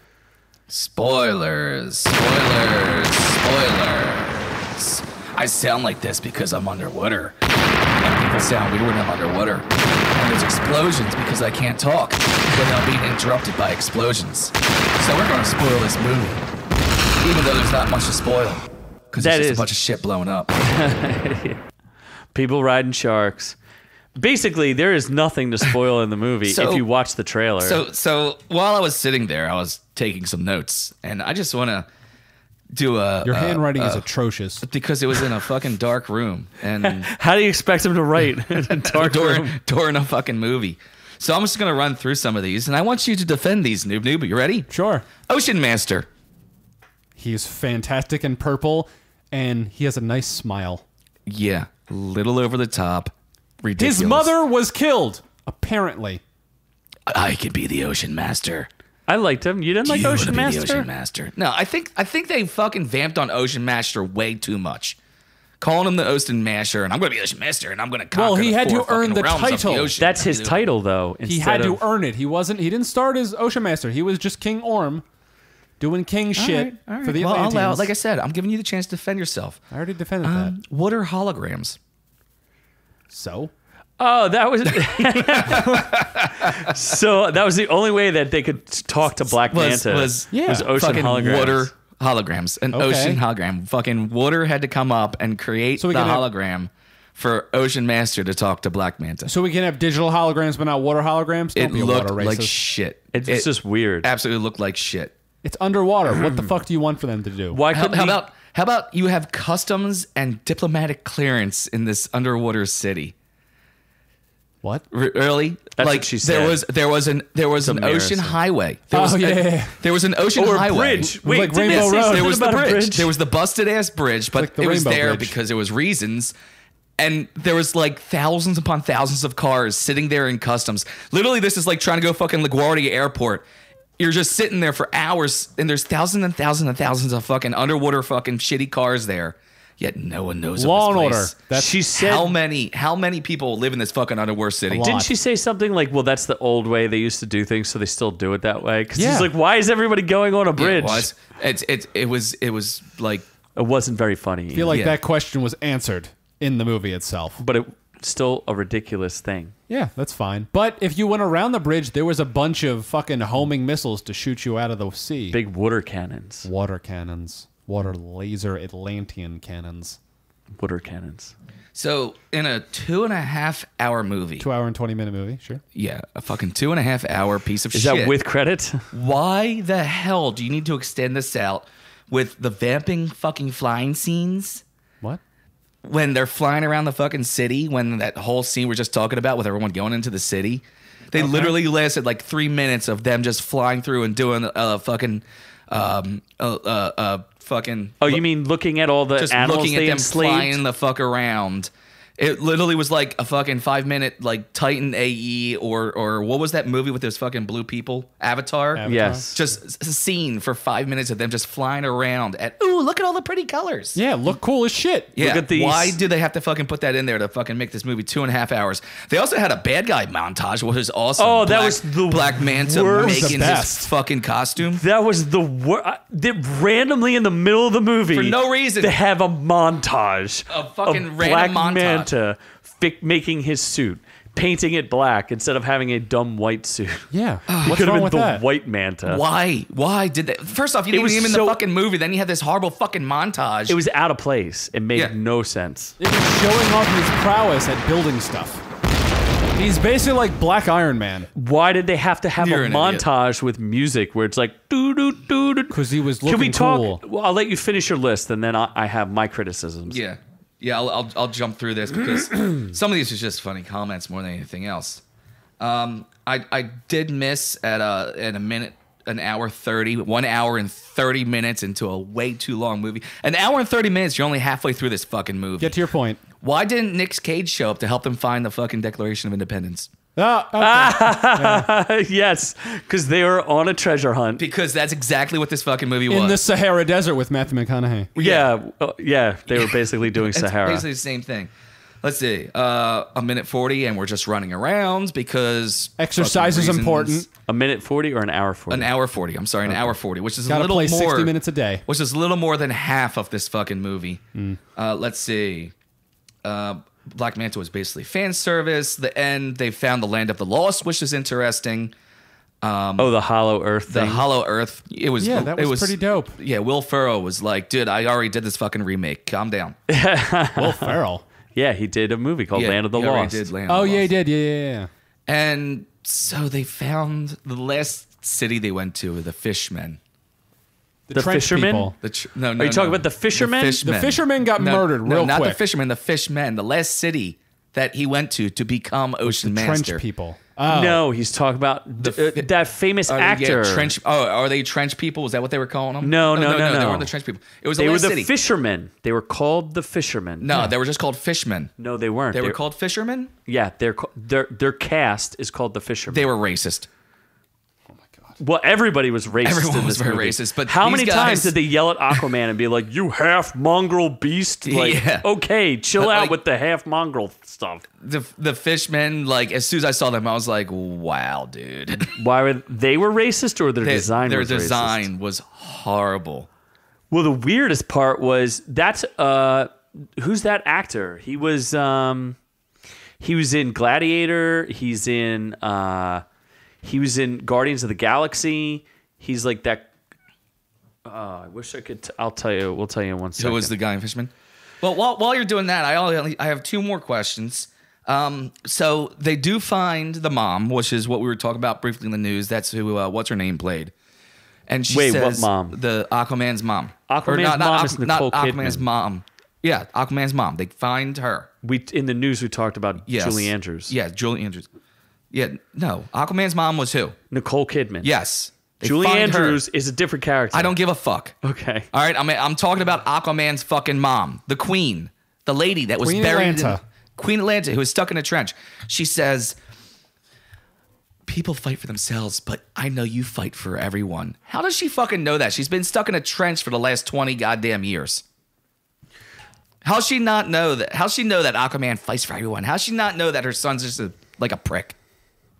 Spoilers, spoilers, spoilers. I sound like this because I'm underwater. People sound weird when I'm underwater. And there's explosions because I can't talk without being interrupted by explosions. So we're gonna spoil this movie. Even though there's not much to spoil. Because That there's just is- a bunch of shit blowing up. people riding sharks. Basically, there is nothing to spoil in the movie So- if you watch the trailer. So so while I was sitting there, I was taking some notes. And I just wanna do a Your a- handwriting is a- atrocious. because it was in a fucking dark room. And how do you expect him to write in a dark during, room? during a fucking movie. So I'm just gonna run through some of these, and I want you to defend these, noob noob. You ready? Sure. Ocean Master. He is fantastic in purple, and he has a nice smile. Yeah, little over the top, ridiculous. His mother was killed, apparently. I could be the ocean master. I liked him. You didn't like you Ocean Master? ocean master. No, I think I think they fucking vamped on Ocean Master way too much. Calling him the Ocean Master, and I'm gonna be the Ocean Master, and I'm gonna conquer Well, he the had to earn the title. ocean. That's his title, though. He instead had to earn it. He wasn't. He didn't start as Ocean Master. He was just King Orm, doing king All shit right, all right. for the well, I'll Atlanteans. allow- like I said, I'm giving you the chance to defend yourself. I already defended Um, what are holograms? So Oh, that was. so that was the only way that they could talk to Black Was Manta. was Yeah. was ocean fucking holograms. water holograms, an Okay. ocean hologram. Fucking water had to come up and create So we the can have- hologram for Ocean Master to talk to Black Manta. so we can have digital holograms, but not water holograms. Don't it be looked water like shit. It's it just weird. absolutely looked like shit. it's underwater. what the fuck do you want for them to do? Why How, couldn't how he- about how about you have customs and diplomatic clearance in this underwater city? What? R- really? That's like what she there said. was there was an there was an ocean highway. There Oh, was yeah, a- yeah, yeah. There was an ocean or highway. bridge? Wait, like didn't Rainbow they Road. There was the about a bridge. There was the busted ass bridge, but like the it was Rainbow there Bridge. because there was reasons. And there was like thousands upon thousands of cars sitting there in customs. Literally, this is like trying to go fucking LaGuardia Airport. You're just sitting there for hours, and there's thousands and thousands and thousands of fucking underwater fucking shitty cars there. Yet no one knows. of Law and order. That's She said. how many how many people live in this fucking underwater city? Didn't she say something like, "Well, that's the old way they used to do things, so they still do it that way"? Because Yeah. he's like, "Why is everybody going on a Yeah, bridge?" It was. It's it, it was it was like It wasn't very funny, I feel like Yeah. that question was answered in the movie itself. but it still a ridiculous thing. Yeah, that's fine. But if you went around the bridge, there was a bunch of fucking homing missiles to shoot you out of the sea. Big water cannons, water cannons, water laser Atlantean cannons. water cannons. so in a two and a half hour movie. Two hour and twenty minute movie, sure. Yeah, a fucking two and a half hour piece of shit. Is shit. that with credit? Why the hell do you need to extend this out with the vamping fucking flying scenes? What? When they're flying around the fucking city, when that whole scene we're just talking about with everyone going into the city, they literally lasted like three minutes of them just flying through and doing a fucking, um, uh, uh, uh fucking. Oh, you mean looking at all the just animals looking at they them enslaved? flying the fuck around. It literally was like a fucking five minute like Titan AE or or what was that movie with those fucking blue people? Avatar. Avatar. Yes. Just a scene for five minutes of them just flying around at ooh look at all the pretty colors. Yeah, look cool as shit. Yeah. at these- Why do they have to fucking put that in there to fucking make this movie two and a half hours? They also had a bad guy montage, which was awesome. Oh, that Black- was the Black Manta worst. making The his fucking costume. That was the worst. Uh, randomly in the middle of the movie, For no reason. they have a montage A fucking of random Black montage. Manta fi- making his suit, painting it black instead of having a dumb white suit. Yeah. Ah. It What's could have wrong been with the that? white Manta. Why? Why did that? First off, you didn't was even in so- the fucking movie. Then you had this horrible fucking montage. It was out of place. It made Yeah. no sense. It was showing off his prowess at building stuff. He's basically like Black Iron Man Why did they have to have You're a an idiot. montage with music where it's like doo doo doo doo? because he was looking Can we looking talk? cool. Well, I'll let you finish your list, and then I, I have my criticisms. Yeah, yeah. I'll, I'll I'll jump through this because some of these are just funny comments more than anything else. Um, I I did miss at a at a minute. An hour thirty, one hour and thirty minutes into a way too long movie. An hour and thirty minutes, you're only halfway through this fucking movie. Get to your point. Why didn't Nick Cage show up to help them find the fucking Declaration of Independence? Ah, okay. yes, because they were on a treasure hunt. Because that's exactly what this fucking movie was. in the Sahara Desert with Matthew McConaughey. yeah, uh, yeah, they were basically doing It's Sahara. basically the same thing. Let's see, uh, a minute forty, and we're just running around because Exercise is important. A minute forty or an hour forty? An hour forty. I'm sorry, an hour forty, which is a Got to little play more. 60 minutes a day. Which is a little more than half of this fucking movie. Hmm. Uh, let's see. Uh, Black Manta was basically fan service. The end, they found the land of the lost, which is interesting. Um, oh, the Hollow Earth The thing. Hollow Earth. It was. Yeah, that it was pretty dope. Yeah, Will Ferrell was like, "Dude, I already did this fucking remake. Calm down." Will Ferrell. yeah, he did a movie called Yeah, Land of the he already Lost. did Land of Oh the yeah, he Lost. did. Yeah, yeah, yeah. And so they found the last city they went to, the Fishmen. The, The fishermen? people. The tr- no, no, Are you talking no. about the fishermen? The fishermen got No, murdered no, real not the quick. fishermen. The fishmen. The last city that he went to to become Ocean Trench Master. people. Oh. No, he's talking about d- uh, that famous Are they- actor. yeah, trench. Oh, are they trench people? Is that what they were calling them? No, no, no, They no. weren't the trench people. It was they the were the city. fishermen. They were called the fishermen. no, they were just called fishmen. no, they weren't. They were called fishermen. Yeah, they're ca- their their cast is called the fishermen. They were racist. Well, everybody was racist. Everyone in was this very movie. racist, but how many guys- times did they yell at Aquaman and be like, "You half mongrel beast"? Like, Yeah. okay, chill But, out like- with the half mongrel stuff. The the fishmen, like as soon as I saw them, I was like, wow, dude. Why were they were racist or their They- design? their was racist? design was horrible. Well, the weirdest part was that's uh, who's that actor? He was um, he was in Gladiator. He's in uh, he was in Guardians of the Galaxy. He's like that. Uh, I wish I could. T- I'll tell you. We'll tell you in one Who was the guy in Fishman? Well, while, while you're doing that, I only I have two more questions. Um, so they do find the mom, which is what we were talking about briefly in the news. That's who uh, what's her name played. And she Wait, what says mom? The Aquaman's mom. Aquaman's mom is Nicole Aquaman's Kidman. mom. Yeah, Aquaman's mom. They find her. we in the news? We talked about Yes. Julie Andrews. Yeah, Julie Andrews. Yeah, no. Aquaman's mom was who? Nicole Kidman. Yes. They Julie find her. Andrews is a different character. I don't give a fuck. Okay. All right, I'm I'm talking about Aquaman's fucking mom, the queen, the lady that was Queen buried Atlanna. in Queen Atlanna, who was stuck in a trench. She says, "People fight for themselves, but I know you fight for everyone." How does she fucking know that? She's been stuck in a trench for the last twenty goddamn years. How's she not know that? How's she know that Aquaman fights for everyone? How's she not know that her son's just a, like a prick?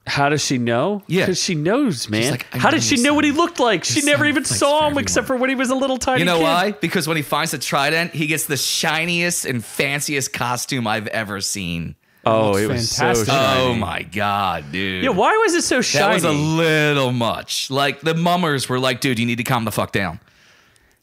How does she know? Yeah. because she knows, man. like, How know did she know what he looked like? She never even saw for him except for when he was a little tiny. You know kid. why? Because when he finds the trident, he gets the shiniest and fanciest costume I've ever seen. Oh, looks it was so fantastic. shiny. Oh my god, dude. Yeah, why was it so shiny? That was a little much. Like the mummers were like, dude, you need to calm the fuck down.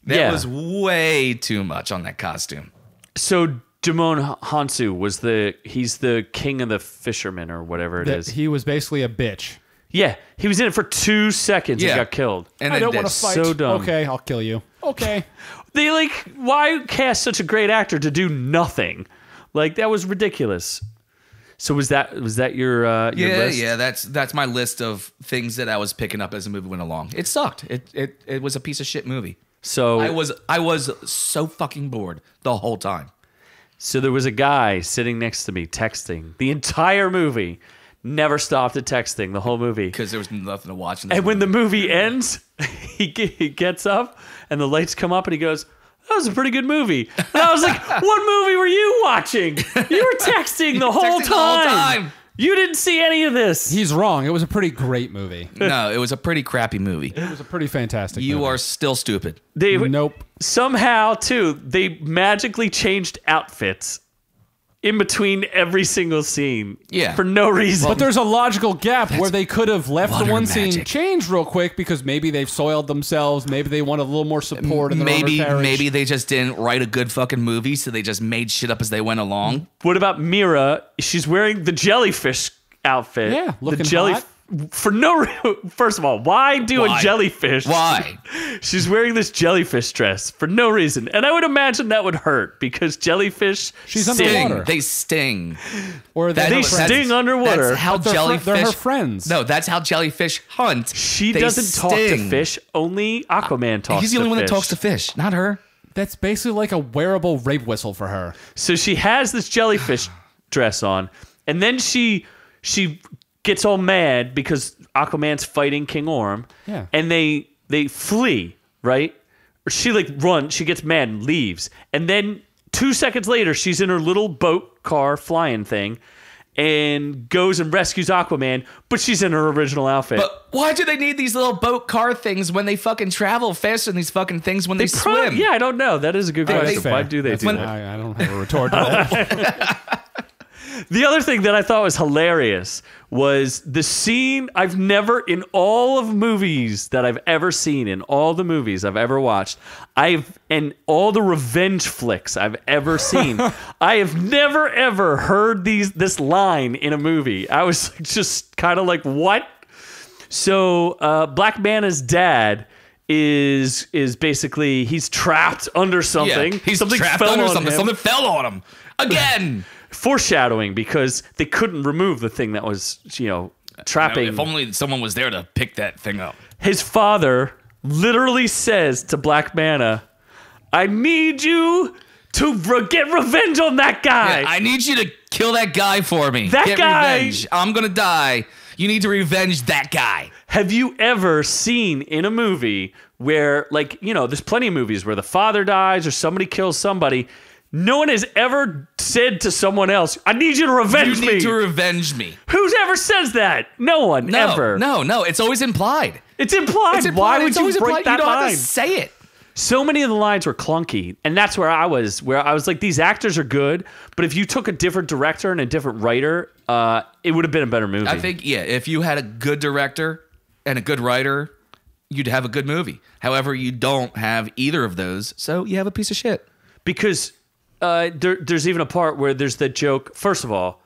That Yeah. was way too much on that costume. so Djimon Hounsou was the he's the king of the fishermen or whatever it That is. he was basically a bitch. yeah, he was in it for two seconds Yeah. and got killed. And I don't want to fight. so dumb. Okay, I'll kill you. Okay. They like why cast such a great actor to do nothing? Like that was ridiculous. So was that was that your uh your Yeah, list? yeah, that's that's my list of things that I was picking up as the movie went along. It sucked. It it it was a piece of shit movie. So I was I was so fucking bored the whole time. So there was a guy sitting next to me texting the entire movie, never stopped at texting the whole movie. Because there was nothing to watch. And when the movie ends, he, he gets up and the lights come up and he goes, "That was a pretty good movie." And I was like, "What movie were you watching? You were texting the whole texting the whole time. Time. You didn't see any of this." He's wrong. It was a pretty great movie. no, it was a pretty crappy movie. It was a pretty fantastic You movie. are still stupid. They Nope. somehow too they magically changed outfits in between every single scene. Yeah. for no reason. But there's a logical gap where they could have left the water one scene magic. changed real quick because maybe they've soiled themselves. Maybe they want a little more support in Maybe maybe they just didn't write a good fucking movie, so they just made shit up as they went along. What about Mera? She's wearing the jellyfish outfit. Yeah, the looking jelly hot. For no. re- First of all, why do Why? a jellyfish? Why? She's wearing this jellyfish dress for no reason, and I would imagine that would hurt because jellyfish. She's sting. Sting. underwater. They sting. or That- They that's- sting underwater. That's how they're fr- jellyfish. they're her friends. No, that's how jellyfish hunt. She They doesn't talk to fish. Only Aquaman uh, talks. He's the to only one that talks to fish, not her. That's basically like a wearable rape whistle for her. So she has this jellyfish dress on, and then she she gets all mad because Aquaman's fighting King Orm. Yeah. And they they flee, right? Or she like runs, she gets mad and leaves. And then two seconds later, she's in her little boat car flying thing and goes and rescues Aquaman, but she's in her original outfit. But why do they need these little boat car things when they fucking travel faster than these fucking things when they, They prob- swim? Yeah, I don't know. That is a good question. Why do they That's do when- that? I, I don't have a retort to that. The other thing that I thought was hilarious was the scene I've never in all of movies that I've ever seen in all the movies I've ever watched I've and all the revenge flicks I've ever seen I have never ever heard these this line in a movie. I was just kind of like what? So uh, Black Manta's dad is is basically he's trapped under Yeah, something. he's something trapped under something. him. Something fell on him. Again. foreshadowing because they couldn't remove the thing that was, you know, trapping. If only someone was there to pick that thing up. His father literally says to Black Manta, I need you to re- get revenge on that guy. I need you to kill that guy for me. That Get guy- revenge. I'm gonna die. You need to revenge that guy. Have you ever seen in a movie where, like, you know, there's plenty of movies where the father dies or somebody kills somebody. No one has ever said to someone else, I need you to revenge me. You need to revenge me. Who's ever says that? No one, No, ever. no, no. It's always implied. It's implied. It's implied. Why would you break implied. that you don't line? have to say it. so many of the lines were clunky and that's where i was where i was like these actors are good but if you took a different director and a different writer uh, it would have been a better movie I think yeah, if you had a good director and a good writer, you'd have a good movie. However, you don't have either of those, so you have a piece of shit. because uh, there, there's even a part where there's the joke first of all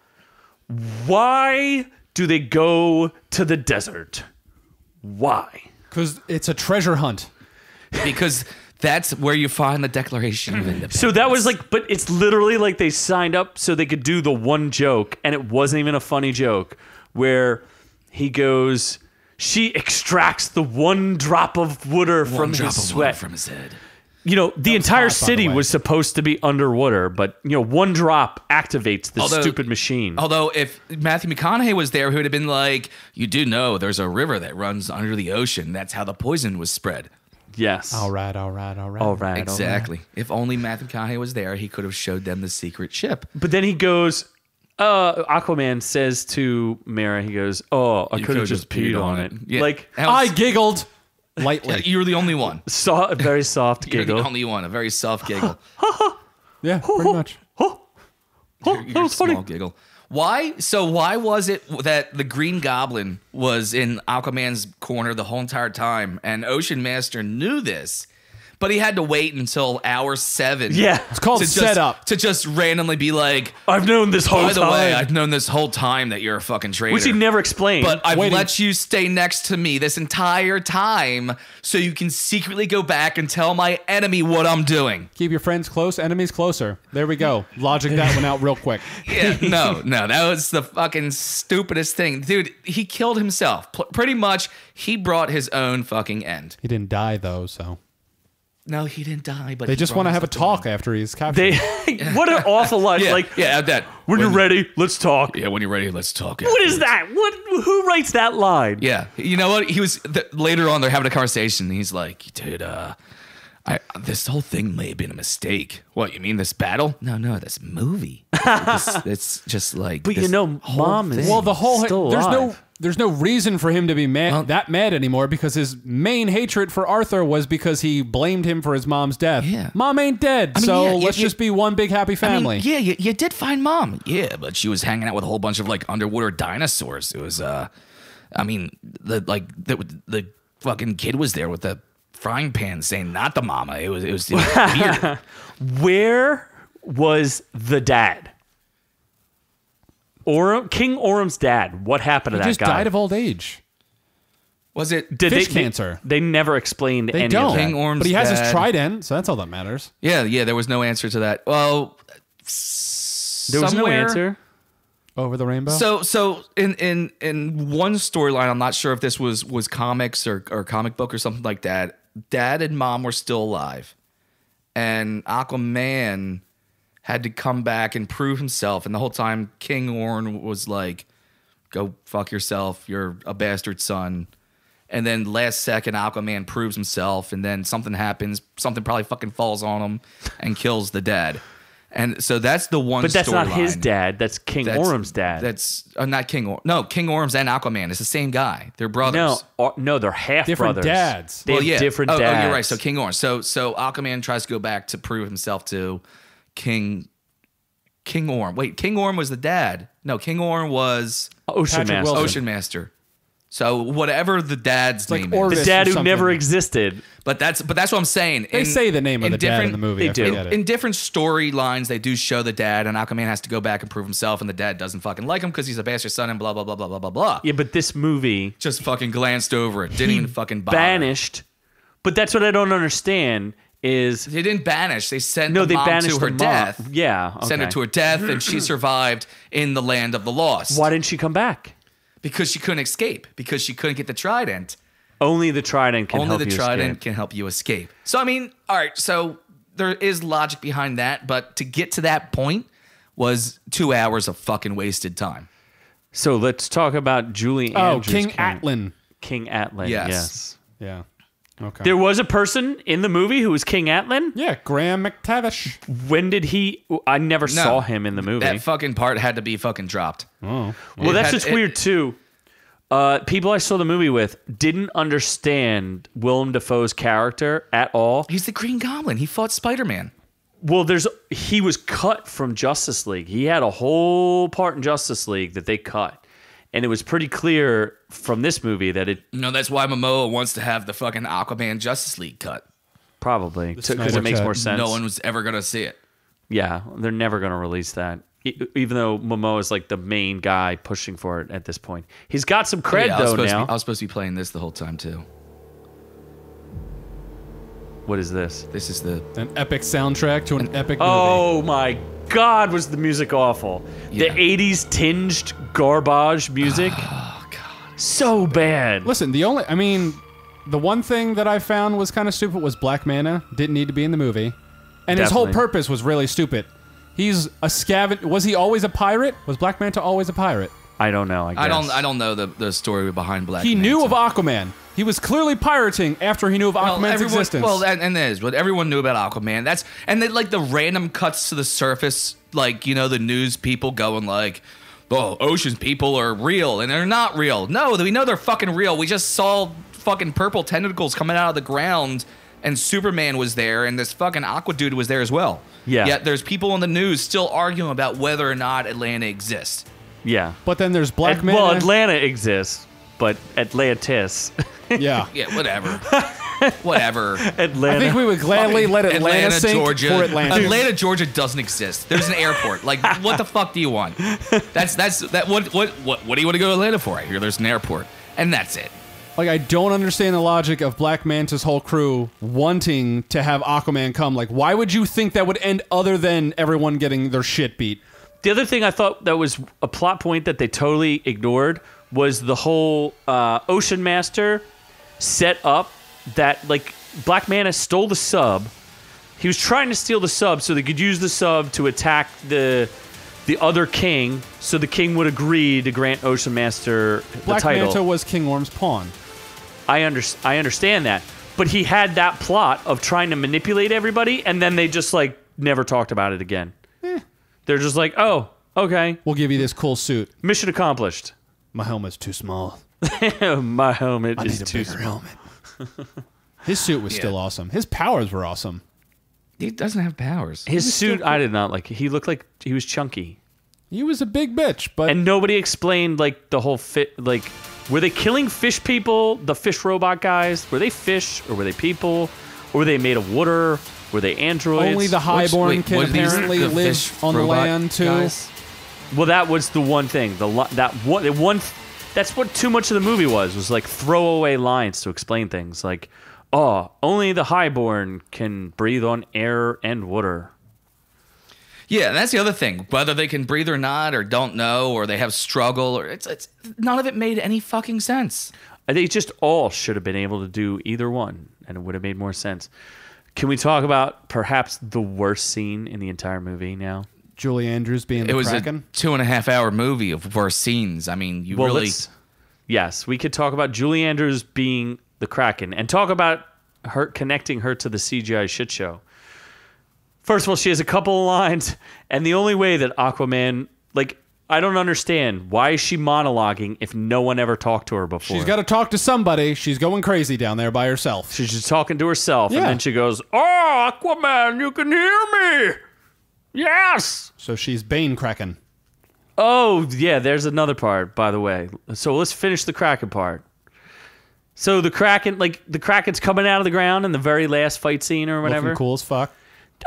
why do they go to the desert why Because it's a treasure hunt. Because that's where you find the Declaration of Independence. so that was like but it's literally like they signed up so they could do the one joke and it wasn't even a funny joke where he goes she extracts the one drop of water One from drop his of water sweat from his head. You know the entire hot, by the city was supposed to be underwater but you know one drop activates the Although- stupid machine Although if Matthew McConaughey was there, he would have been like, "You do know there's a river that runs under the ocean. That's how the poison was spread." yes All right, all right, all right. all right all right. Exactly. If only Matthew McConaughey was there, he could have showed them the secret ship. but then he goes uh aquaman says to mara he goes oh i could have just peed on it, Yeah. like That I giggled lightly. you were the only one. saw a very soft You're giggle the only one. A very soft giggle. yeah, pretty much. oh, Your that was funny small giggle. Why? So why was it that the Green Goblin was in Aquaman's corner the whole entire time, and Ocean Master knew this, but he had to wait until hour seven? Yeah. It's called to just, setup. to just randomly be like, i've known this whole by the time way, I've known this whole time that you're a fucking traitor. which he never explained But I've Waiting. let you stay next to me this entire time so you can secretly go back and tell my enemy what I'm doing. Keep your friends close, enemies closer. There we go. Logic that one out real quick. Yeah, no, no, that was the fucking stupidest thing. Dude, he killed himself. P- pretty much, he brought his own fucking end. He didn't die though, so No, he didn't die, but they just want to have a himself talk after he's captured. they what an awful line Yeah, like yeah, add that. when you're ready let's talk Yeah, when you're ready, let's talk. what is that what who writes that line Yeah, you know what? He was th- later on. They're having a conversation. He's like, "Dude, uh, I this whole thing may have been a mistake. What you mean this battle? No, no, this movie. this, it's just like. but you know whole mom is well, the whole still there's no alive. There's no reason for him to be mad Well- that mad anymore because his main hatred for Arthur was because he blamed him for his mom's death. Yeah. Mom ain't dead, I mean, so yeah, let's you- just be one big happy I family. mean, yeah, you, you did find mom. Yeah, but she was hanging out with a whole bunch of like underwater dinosaurs. It was, uh, I mean, the like the the fucking kid was there with the frying pan saying not the mama. It was it was, it was weird. where was the dad Orm, King Orm's dad. What happened to he that just guy? died of old age. Was it? Did fish they, cancer. They, they never explained They any don't. of that. King Orm's but he has his trident, so that's all that matters. Yeah, yeah. There was no answer to that. Well, There was no answer. Over the rainbow. So so in in in one storyline, I'm not sure if this was was comics or or comic book or something like that. Dad and mom were still alive, and Aquaman had to come back and prove himself. And the whole time, King Orm was like, "Go fuck yourself. You're a bastard son." And then last second, Aquaman proves himself, and then something happens. Something probably fucking falls on him and kills the dad. And so that's the one. But that's not his dad. That's King That's- Orm's dad. That's uh, not King Orm. No, King Orm's and Aquaman. It's the same guy. They're brothers. no, or, no, they're half Different brothers. dads. They well, have yeah. different oh, dads. Oh, you're right. So King Orm. So so Aquaman tries to go back to prove himself to King King Orm. Wait, King Orm was the dad. No, King Orm was Ocean Patrick Master. Wilson. Ocean Master. So whatever the dad's like name Orvis. is, The dad who never existed. but that's but that's what I'm saying. They In- say the name of the dad in the movie. they I do. forget it. in different storylines, they do show the dad, and Aquaman has to go back and prove himself, and the dad doesn't fucking like him because he's a bastard son, and blah blah blah blah blah blah blah. Yeah, but this movie Just fucking glanced over it. Didn't he even fucking bother. banished. But that's what I don't understand is They didn't banish. They sent no, the they mom banished to her the mom. death. Yeah, Sent her to her death, and she survived in the land of the lost. Why didn't she come back? Because she couldn't escape. Because she couldn't get the trident. Only the trident can Only help the you trident escape. can help you escape. So I mean, all right. So there is logic behind that, but to get to that point was two hours of fucking wasted time. So let's talk about Julie Oh, Andrews. King character. Atlan. King Atlan. Yes. Yes. Yeah. Okay. There was a person in the movie who was King Atlan. yeah, Graham McTavish. When did he? I never saw him in the movie. That fucking part had to be fucking dropped. Oh. well, it that's had- just it- weird too. Uh, people I saw the movie with didn't understand Willem Dafoe's character at all. He's the Green Goblin. He fought Spider Man. Well, there's he was cut from Justice League. He had a whole part in Justice League that they cut, and it was pretty clear from this movie that it No, that's why Momoa wants to have the fucking Aquaman Justice League cut. probably because it makes cut. more sense. No one was ever gonna see it. Yeah, they're never going to release that. E- Even though Momoa is like the main guy pushing for it at this point, he's got some cred Yeah, I was, though supposed to now. be, I was supposed to be playing this the whole time too. what is this? This is the An epic soundtrack to an epic movie. Oh my God, was the music awful? Yeah. The '80s tinged garbage music. Oh God, so bad. Listen, the only, I mean, the one thing that I found was kind of stupid was Black Manta didn't need to be in the movie, and his whole purpose was really stupid. He's a scavenger. Was he always a pirate? Was Black Manta always a pirate? I don't know. I, guess. I don't I don't know the, the story behind Black. He knew of Aquaman. He was clearly pirating after he knew of Well, Aquaman's everyone, existence. well, and, and there's what everyone knew about Aquaman. That's and then like the random cuts to the surface, like you know the news people going like, "Oh, ocean people are real," and they're not real. No, we know they're fucking real. We just saw fucking purple tentacles coming out of the ground, and Superman was there, and this fucking Aqua dude was there as well. Yeah. Yet there's people on the news still arguing about whether or not Atlanta exists. Yeah. but then there's Black At- Manta. well, Atlanta exists, but Atlantis. yeah. Yeah, whatever. whatever. Atlanta. I think we would gladly let Atlanta, sink Georgia. for Atlanta. Atlanta, Georgia doesn't exist. There's an airport. Like, what the fuck do you want? That's that's that. What what what what do you want to go to Atlanta for? I hear there's an airport, and that's it. Like I don't understand the logic of Black Manta's whole crew wanting to have Aquaman come. Like, why would you think that would end other than everyone getting their shit beat? The other thing I thought that was a plot point that they totally ignored was the whole uh, Ocean Master set up that like Black Manta stole the sub. He was trying to steal the sub so they could use the sub to attack the the other king, so the king would agree to grant Ocean Master the Black title. Manta was King Orm's pawn. I under, I understand that, but he had that plot of trying to manipulate everybody, and then they just like never talked about it again. They're just like, oh, okay, We'll give you this cool suit. mission accomplished. My helmet's too small. My helmet I is need a too bigger small. helmet. His suit was still awesome. His powers were awesome. He doesn't have powers. His suit, I did not like. He looked like he was chunky, He was a big bitch, but and nobody explained like the whole fit. Like, were they killing fish people? The fish robot guys? Were they fish or were they people? Or were they made of water? Were they androids? only the highborn wait, can what these- apparently the live on the robot land too. guys? Well, that was the one thing. The li- that one, the one. That's what too much of the movie was. Was like throwaway lines to explain things. Like, oh, only the highborn can breathe on air and water. Yeah, and that's the other thing. Whether they can breathe or not, or don't know, or they have struggle, or it's it's none of it made any fucking sense. They just all should have been able to do either one, and it would have made more sense. Can we talk about perhaps the worst scene in the entire movie now? Julie Andrews being It the was Kraken. a two and a half hour movie of worst scenes. I mean, you Well, really. yes, we could talk about Julie Andrews being the Kraken and talk about her connecting her to the CGI shit show. First of all, she has a couple of lines, and the only way that Aquaman, like, I don't understand why is she monologuing if no one ever talked to her before. She's got to talk to somebody. She's going crazy down there by herself. She's just talking to herself, Yeah. and then she goes, "Oh, Aquaman, you can hear me." Yes. So she's Bane Kraken. Oh, yeah, there's another part, by the way. So let's finish the Kraken part. So the Kraken, like the Kraken's coming out of the ground in the very last fight scene or whatever. Looking cool as fuck.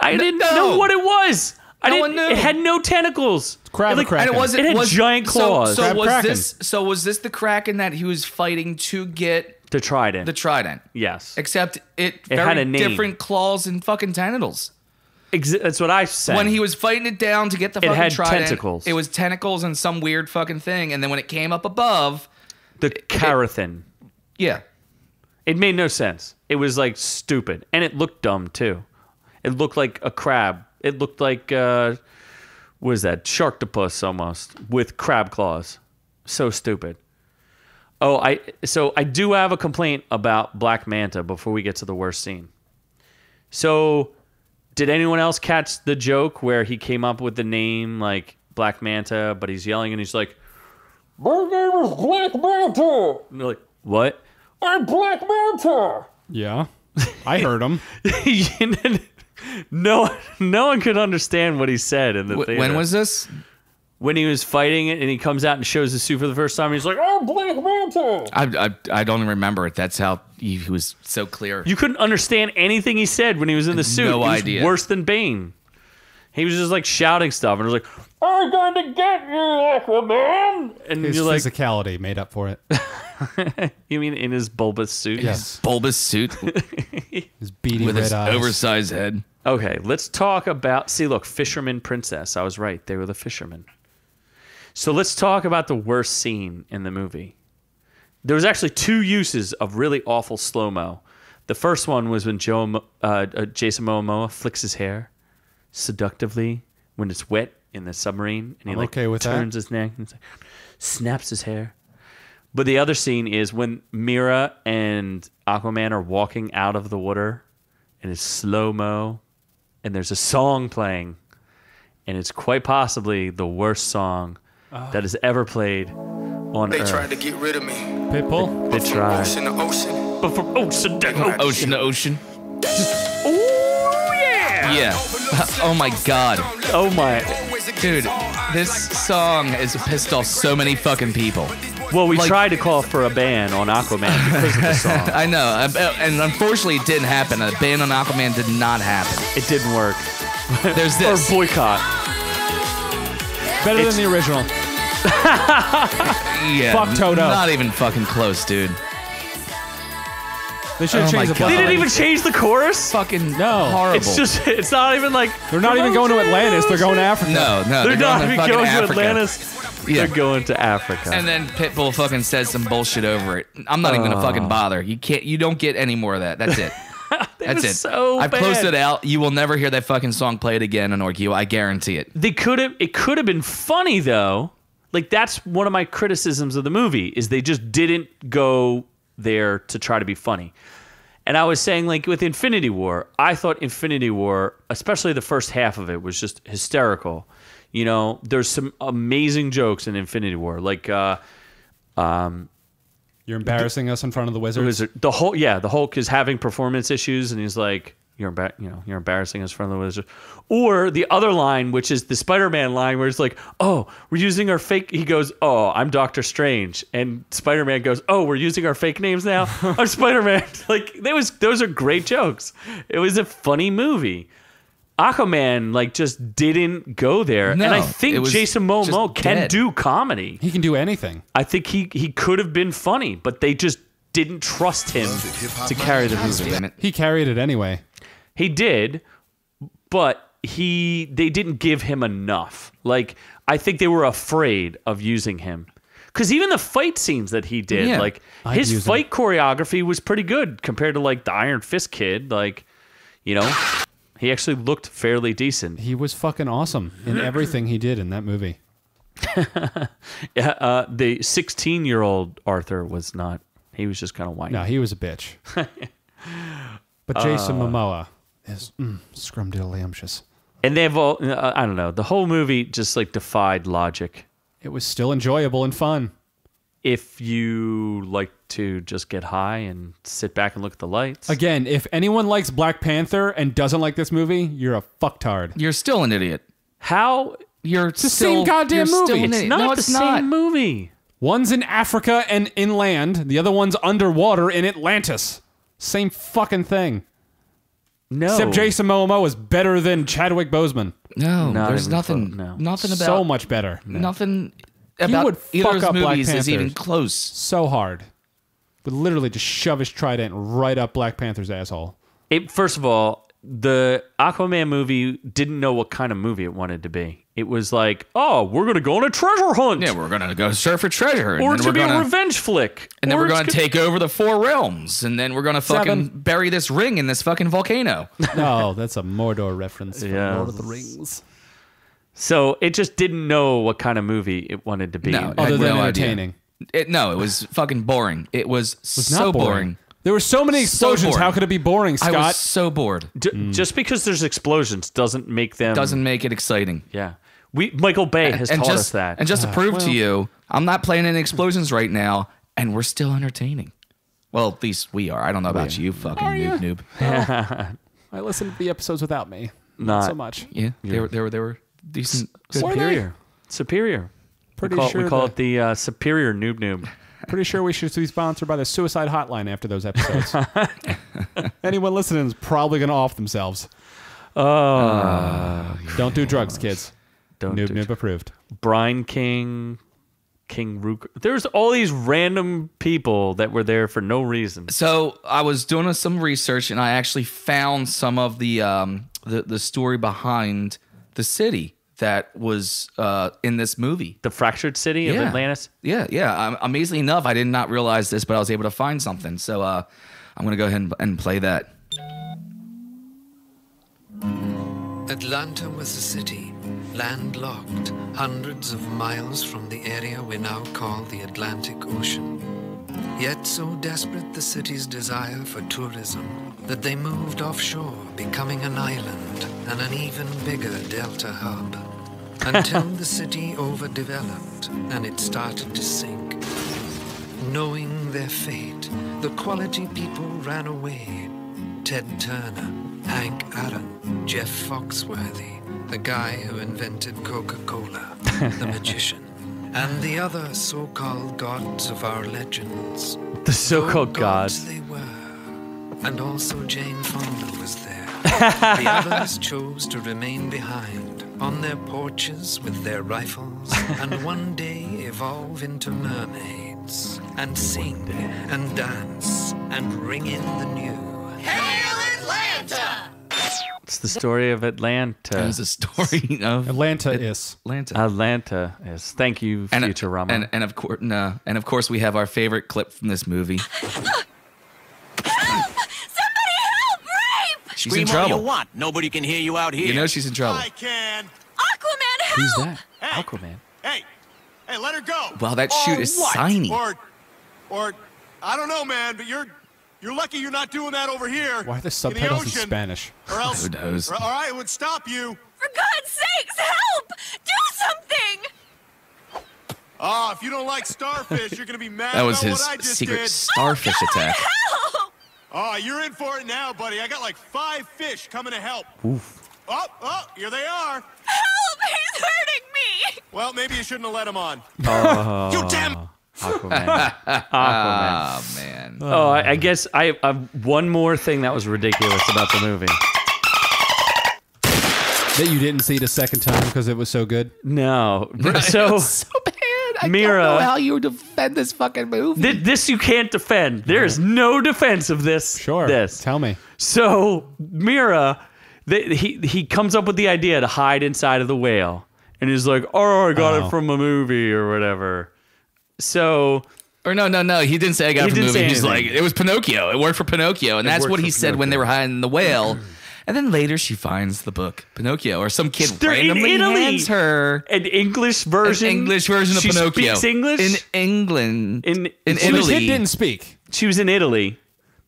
I didn't no. know what it was. I No one knew. It had no tentacles. Crab It, like, Kraken. and it wasn't. It had was, giant claws. So, Crab was Kraken. this? So was this the Kraken that he was fighting to get The trident. the Trident? yes. Except it, It very had a name. different claws and fucking tentacles. Ex- that's what I said. When he was fighting it down to get the fucking had Trident, tentacles. it was tentacles and some weird fucking thing. And then when it came up above, the Karathen. yeah, It made no sense. It was like stupid, and it looked dumb too. It looked like a crab. It looked like uh, what is that? Sharktopus almost with crab claws. So stupid. Oh, I so I do have a complaint about Black Manta before we get to the worst scene. So, did anyone else catch the joke where he came up with the name like Black Manta, but he's yelling and he's like, "My name is Black Manta." And they're like, "What?" I'm Black Manta. Yeah. I heard him. No, no one could understand what he said in the theater. when was this? when he was fighting it and he comes out and shows the suit for the first time? He's like, "Oh, Black Manta." I, I I don't even remember it. That's how he, he was so clear. You couldn't understand anything he said when he was in the suit. No He was idea. Worse than Bane. He was just like shouting stuff and it was like, "I'm going to get you, Aquaman!" And His you're like, physicality made up for it. "You mean in his bulbous suit?" Yes. bulbous suit His beady with red his eyes. oversized head. Okay, let's talk about. See, look, Fisherman Princess. I was right. They were the fishermen. So let's talk about the worst scene in the movie. There was actually two uses of really awful slow mo. The first one was when Joe, Mo- uh, uh, Jason Momoa flicks his hair seductively when it's wet in the submarine, and he I'm like okay with that. turns his neck and like, snaps his hair. But the other scene is when Mera and Aquaman are walking out of the water, and it's slow mo, and there's a song playing, and it's quite possibly the worst song ah. that has ever played on They Earth. tried to get rid of me. Pitbull. They tried. Ocean to ocean. But from ocean to ocean. Ocean to ocean. Oh yeah! Yeah. oh my god. Oh my! Dude, this song has pissed off so many fucking people. Well, we Like- tried to call for a ban on Aquaman because of the song. I know, and unfortunately, it didn't happen. A ban on Aquaman did not happen. It didn't work. There's this Or boycott. Better It's- than the original. yeah, fuck Toto. Not even fucking close, dude. They should Oh have my changed the God. They didn't even change the chorus. Fucking No. horrible. It's just. It's not even like. They're not even going to Atlantis. They're going to Africa. no, no. They're, not going to even fucking going to Africa. Atlantis. Yeah. They're going to Africa. And then Pitbull fucking says some bullshit over it. I'm not even gonna Oh. fucking bother. You can't. You don't get any more of that. That's it. That's it. so I've closed it out. You will never hear that fucking song played again on OrkU. I guarantee it. they could have it could have been funny though like that's one of my criticisms of the movie is they just didn't go there to try to be funny and i was saying like with infinity war i thought infinity war especially the first half of it was just hysterical you know there's some amazing jokes in infinity war like uh You're embarrassing us in front of the wizards. was the whole yeah the hulk is having performance issues and he's like you're emba- you know you're embarrassing us in front of the wizard or the other line which is the spider-man line where it's like oh we're using our fake he goes oh i'm doctor strange and spider-man goes oh we're using our fake names now i'm spider-man like that was those are great jokes it was a funny movie Aquaman like just didn't go there, and I think Jason Momoa just can dead. do comedy. he can do anything. I think he he could have been funny, but they just didn't trust him to carry the movie. He carried it anyway. He did, but he they didn't give him enough. Like I think they were afraid of using him. Cuz even the fight scenes that he did, Yeah, like I'd his use him. fight choreography was pretty good compared to like the Iron Fist kid, like you know, he actually looked fairly decent. He was fucking awesome in everything he did in that movie. Yeah, uh, the 16-year-old Arthur was not. He was just kind of whiny. No, he was a bitch. but Jason Momoa is mm, scrumdiddlyumptious. And they've all uh, I don't know. The whole movie just like defied logic. It was still enjoyable and fun. if you like to just get high and sit back and look at the lights. Again, if anyone likes Black Panther and doesn't like this movie, you're a fucktard. You're still an idiot. How You're the still, same goddamn you're movie. an It's not no, the it's same movie. One's in Africa and inland, the other one's underwater in Atlantis. Same fucking thing. No. Except Jason Momoa is better than Chadwick Boseman. No, Not there's even nothing. close, no. Nothing about so much better. nothing about would either fuck of up those Black movies is Panther. even close. So hard. Would literally just shove his trident right up Black Panther's asshole. It, first of all, the Aquaman movie didn't know what kind of movie it wanted to be. It was like, oh, we're gonna go on a treasure hunt. Yeah, we're gonna go search for treasure, and or then it's we're gonna be gonna a revenge flick. and then Or we're it's gonna take over the four realms, and then we're gonna fucking Seven. bury this ring in this fucking volcano. No, that's a Mordor reference from Yeah. Lord of the Rings. So it just didn't know what kind of movie it wanted to be. No, Other than no entertaining. It, no, it was fucking boring. It was, It's so not boring. There were so many explosions. boring. How could it be boring, Scott? I Scott? was so bored. D- Just because there's explosions doesn't make them. Doesn't make it exciting. Yeah. We Michael Bay has and taught just us that. and just to prove to you, I'm not playing any explosions right now, and we're still entertaining. Well, at least we are. I don't know about you, fucking noob, noob. I listened to the episodes without me. Not- so much. Yeah, they were they were they were decent. superior. Superior. Pretty we call, sure we call the- it the uh, superior noob noob. Pretty sure we should be sponsored by the suicide hotline after those episodes. Anyone listening is probably going to off themselves. Don't do drugs, kids. Don't Noob do noob approved. Brine King, King Rook. There's all these random people that were there for no reason. So I was doing some research, and I actually found some of the um, the the story behind the city that was uh, in this movie. The fractured city of Atlantis. Yeah, yeah. Um, amazingly enough, I did not realize this, but I was able to find something. So uh, I'm gonna go ahead and, and play that. Atlanta was a city, landlocked, hundreds of miles from the area we now call the Atlantic Ocean. Yet so desperate the city's desire for tourism that they moved offshore, becoming an island and an even bigger delta hub. Until the city overdeveloped and it started to sink. Knowing their fate, the quality people ran away. Ted Turner, Hank Aaron, Jeff Foxworthy, the guy who invented Coca Cola, the magician, and the other so called gods of our legends. The so-called Though gods. They were. And also Jane Fonda was there. the others chose to remain behind on their porches with their rifles and one day evolve into mermaids and sing and dance and ring in the new. It's the story of Atlanta. It was a story of Atlanta is. Atlanta. Atlanta is. Thank you, and, uh, Futurama. and and of course, no, and of course, we have our favorite clip from this movie. Somebody help! Rape! She's Scream in all trouble. you want. Nobody can hear you out here. You know she's in trouble. I can. Aquaman, help! Who's that? Hey. Aquaman. Hey, hey, let her go. Wow, that shoot is what? shiny. Or, or, I don't know, man, but you're, you're lucky you're not doing that over here. Why are the subtitles in ocean, Spanish? Or else, Who knows? or- all right, it would stop you. For God's sakes, help! Do something! Oh, if you don't like starfish, you're gonna be mad That was about his what I just secret did. starfish attack. Help! Oh, you're in for it now, buddy. I got like five fish coming to help. Oof. Oh, oh, here they are. Help! He's hurting me! Well, maybe you shouldn't have let him on. Oh, You damn. Aquaman. Aquaman. Oh man. Oh, I, I guess I uh, one more thing that was ridiculous about the movie. That you didn't see the second time because it was so good. No, so so bad. I Mera- don't know how you defend this fucking movie. thi- this you can't defend. There is no defense of this. Sure. This. Tell me. So Mera, the, he he comes up with the idea to hide inside of the whale, and he's like, "Oh, I got Oh. it from a movie or whatever." So Or no, no, no. He didn't say I got He it from the movie. He's like, it was Pinocchio. It worked for Pinocchio, and that's what he said when they were hiding in the whale. And then later she finds the book Pinocchio, or some kid They're in randomly Italy. hands her an English an version, English version of she Pinocchio Speaks English in England, In- in She The Italy. kid didn't speak. she was in Italy.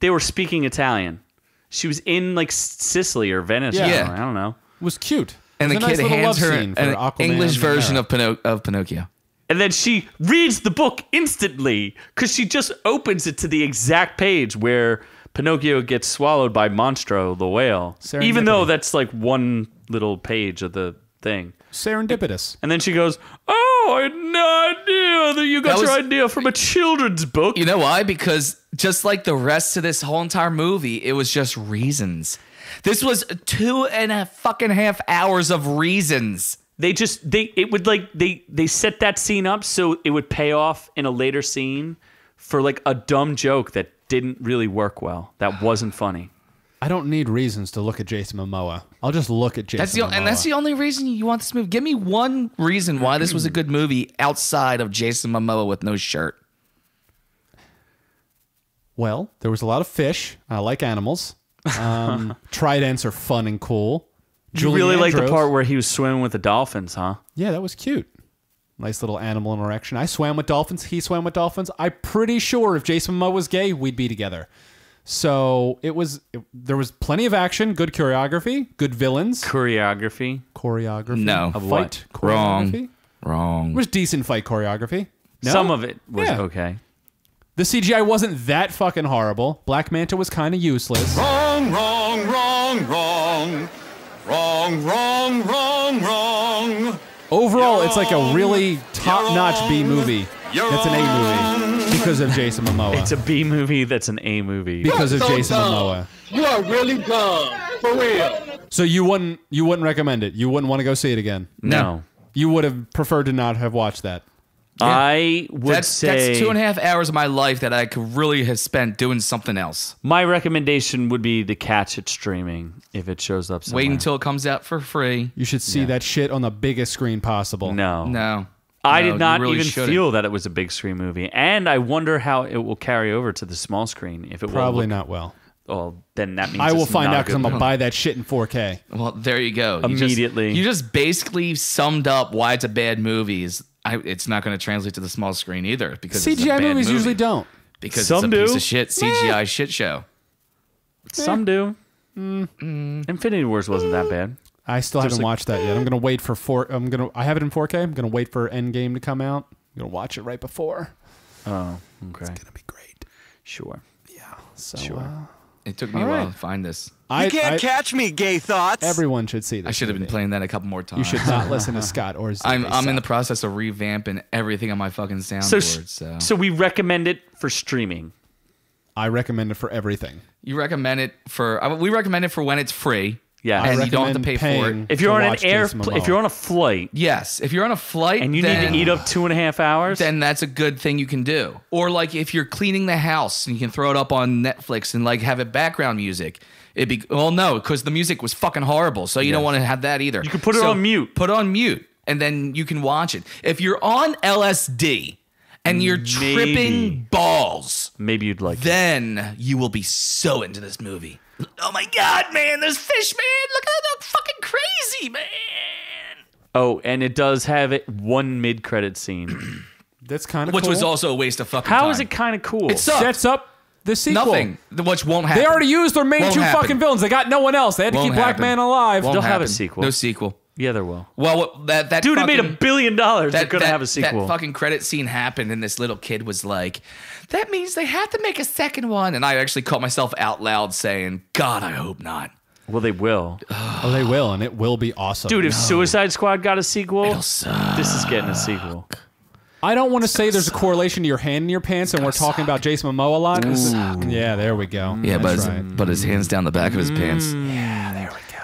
They were speaking Italian. She was in like Sicily or Venice. Yeah. or Yeah. I don't know. It was cute. and It the a nice kid little hands her an English version of, Pino- of Pinocchio. And then she reads the book instantly because she just opens it to the exact page where Pinocchio gets swallowed by Monstro, the whale. Even though that's like one little page of the thing. serendipitous. And then she goes, Oh, I had no idea that you got That your idea from a children's book. You know why? Because just like the rest of this whole entire movie, it was just reasons. This was two and a fucking half hours of reasons. They just they it would like they they set that scene up so it would pay off in a later scene for like a dumb joke that didn't really work well. That wasn't funny. I don't need reasons to look at Jason Momoa. I'll just look at Jason That's the Momoa. and that's the only reason you want this movie. Give me one reason why this was a good movie outside of Jason Momoa with no shirt. Well, there was a lot of fish. I like animals. Um, tridents are fun and cool. You really like the part where he was swimming with the dolphins, huh? Yeah, that was cute. Nice little animal interaction. I swam with dolphins. He swam with dolphins. I'm pretty sure if Jason Momoa was gay, we'd be together. So it was. It, there was plenty of action, good choreography, good villains, Choreography. choreography. No. Of fight what? Wrong. choreography. Wrong. It was decent fight choreography. No? Some of it was Yeah. okay. The CGI wasn't that fucking horrible. Black Manta was kind of useless. Wrong, wrong, wrong, wrong. Wrong, wrong, wrong, wrong. Overall, it's like a really top-notch B movie. It's an A movie because of Jason Momoa. It's a B movie that's an A movie. because of Jason Momoa. You are really dumb. For real. So you wouldn't you wouldn't recommend it. You wouldn't want to go see it again. No. You would have preferred to not have watched that. I would that's say that's two and a half hours of my life that I could really have spent doing something else. my recommendation would be to catch it streaming if it shows up somewhere. Wait until it comes out for free. You should see that shit on the biggest screen possible. No. No. I No, did not really even shouldn't. feel that it was a big screen movie. And I wonder how it will carry over to the small screen. If it Probably will look, not well. Well, then that means I will it's find not out because I'm gonna movie. buy that shit in 4K. Well, there you go. You just- Immediately. You just, basically summed up why it's a bad movie. Is I, it's not going to translate to the small screen either because it's a CGI bad movies movie. usually don't. because Some it's a piece of shit CGI shit show. Some do. Mm. Infinity Wars wasn't that bad. I still There's haven't like- watched that yet. I'm gonna wait for four. I'm gonna. I have it in 4K. I'm gonna wait for Endgame to come out. I'm gonna watch it right before. Oh, okay. It's gonna be great. Sure. So Sure. uh, It took me All a while right. to find this. I, you can't I- catch me, gay thoughts. Everyone should see this. I should have been movie. playing that a couple more times. You should not listen to Scott or Z. I'm I'm in the process of revamping everything on my fucking So, soundboard. So, so we recommend it for streaming. I recommend it for everything. you recommend it for? We recommend it for when it's free. Yeah. and you don't have to pay for it. If you're on an air, if you're on a flight Yes, if you're on a flight and you then, need to eat up two and a half hours, then that's a good thing you can do. Or like if you're cleaning the house and you can throw it up on Netflix and like have it background music. It'd be well no, because the music was fucking horrible. So you don't want to have that either. You can put it on mute. Put it on mute and then you can watch it. If you're on LSD and you're Maybe. tripping balls, maybe you'd like. it. then you will be so into this movie. Oh my god, man, there's fish, man. Look at that fucking crazy, man. Oh, and it does have it one mid-credit scene. That's kind of Which cool. was also a waste of fucking How time. is it kind of cool? It sucked. sets up the sequel. Nothing. Which won't happen. They already used their main Won't two happen. fucking villains. They got no one else. They had to Won't keep Black. Man alive. Won't They'll have a sequel. No sequel. Yeah, there will. Well, what- that that Dude, it fucking, made a billion dollars. They're that, gonna that- have a sequel. That fucking credit scene happened, and this little kid was like, "That means they have to make a second one." And I actually caught myself out loud saying, "God, I hope not." well, they will. Oh, they will, and it will be awesome. Dude, if Suicide Squad got a sequel, It'll suck. this is getting a sequel. I don't want to say there's a correlation to your hand in your pants, and we're talking about Jason Momoa a lot. 'cause- Yeah, there we go. Yeah, but his, right. but his hands down the back of his pants. Mm.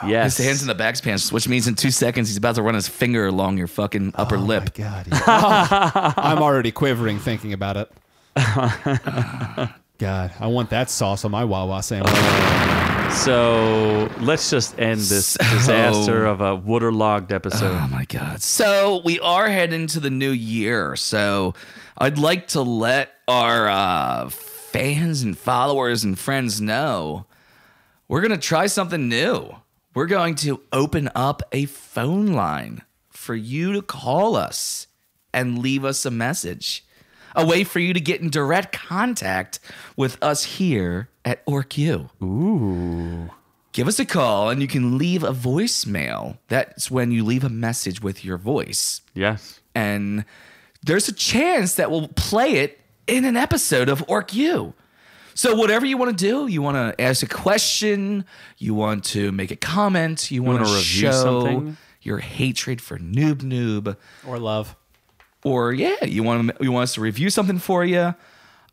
Yes. His hands in the back pants, which means in two seconds he's about to run his finger along your fucking upper lip. God, yeah. I'm already quivering thinking about it. God, I want that sauce on my Wawa sandwich. So let's just end this So- disaster of a waterlogged episode. Oh my god. So we are heading to the new year. So I'd like to let our uh, fans and followers and friends know we're gonna try something new. We're going to open up a phone line for you to call us and leave us a message. A way for you to get in direct contact with us here at OrkU. Ooh. Give us a call and you can leave a voicemail. That's when you leave a message with your voice. Yes. And there's a chance that we'll play it in an episode of Ork U. So whatever you want to do, you want to ask a question, you want to make a comment, you, want to review show something? your hatred for Noob Noob, or love. or yeah, you want to, you want us to review something for you.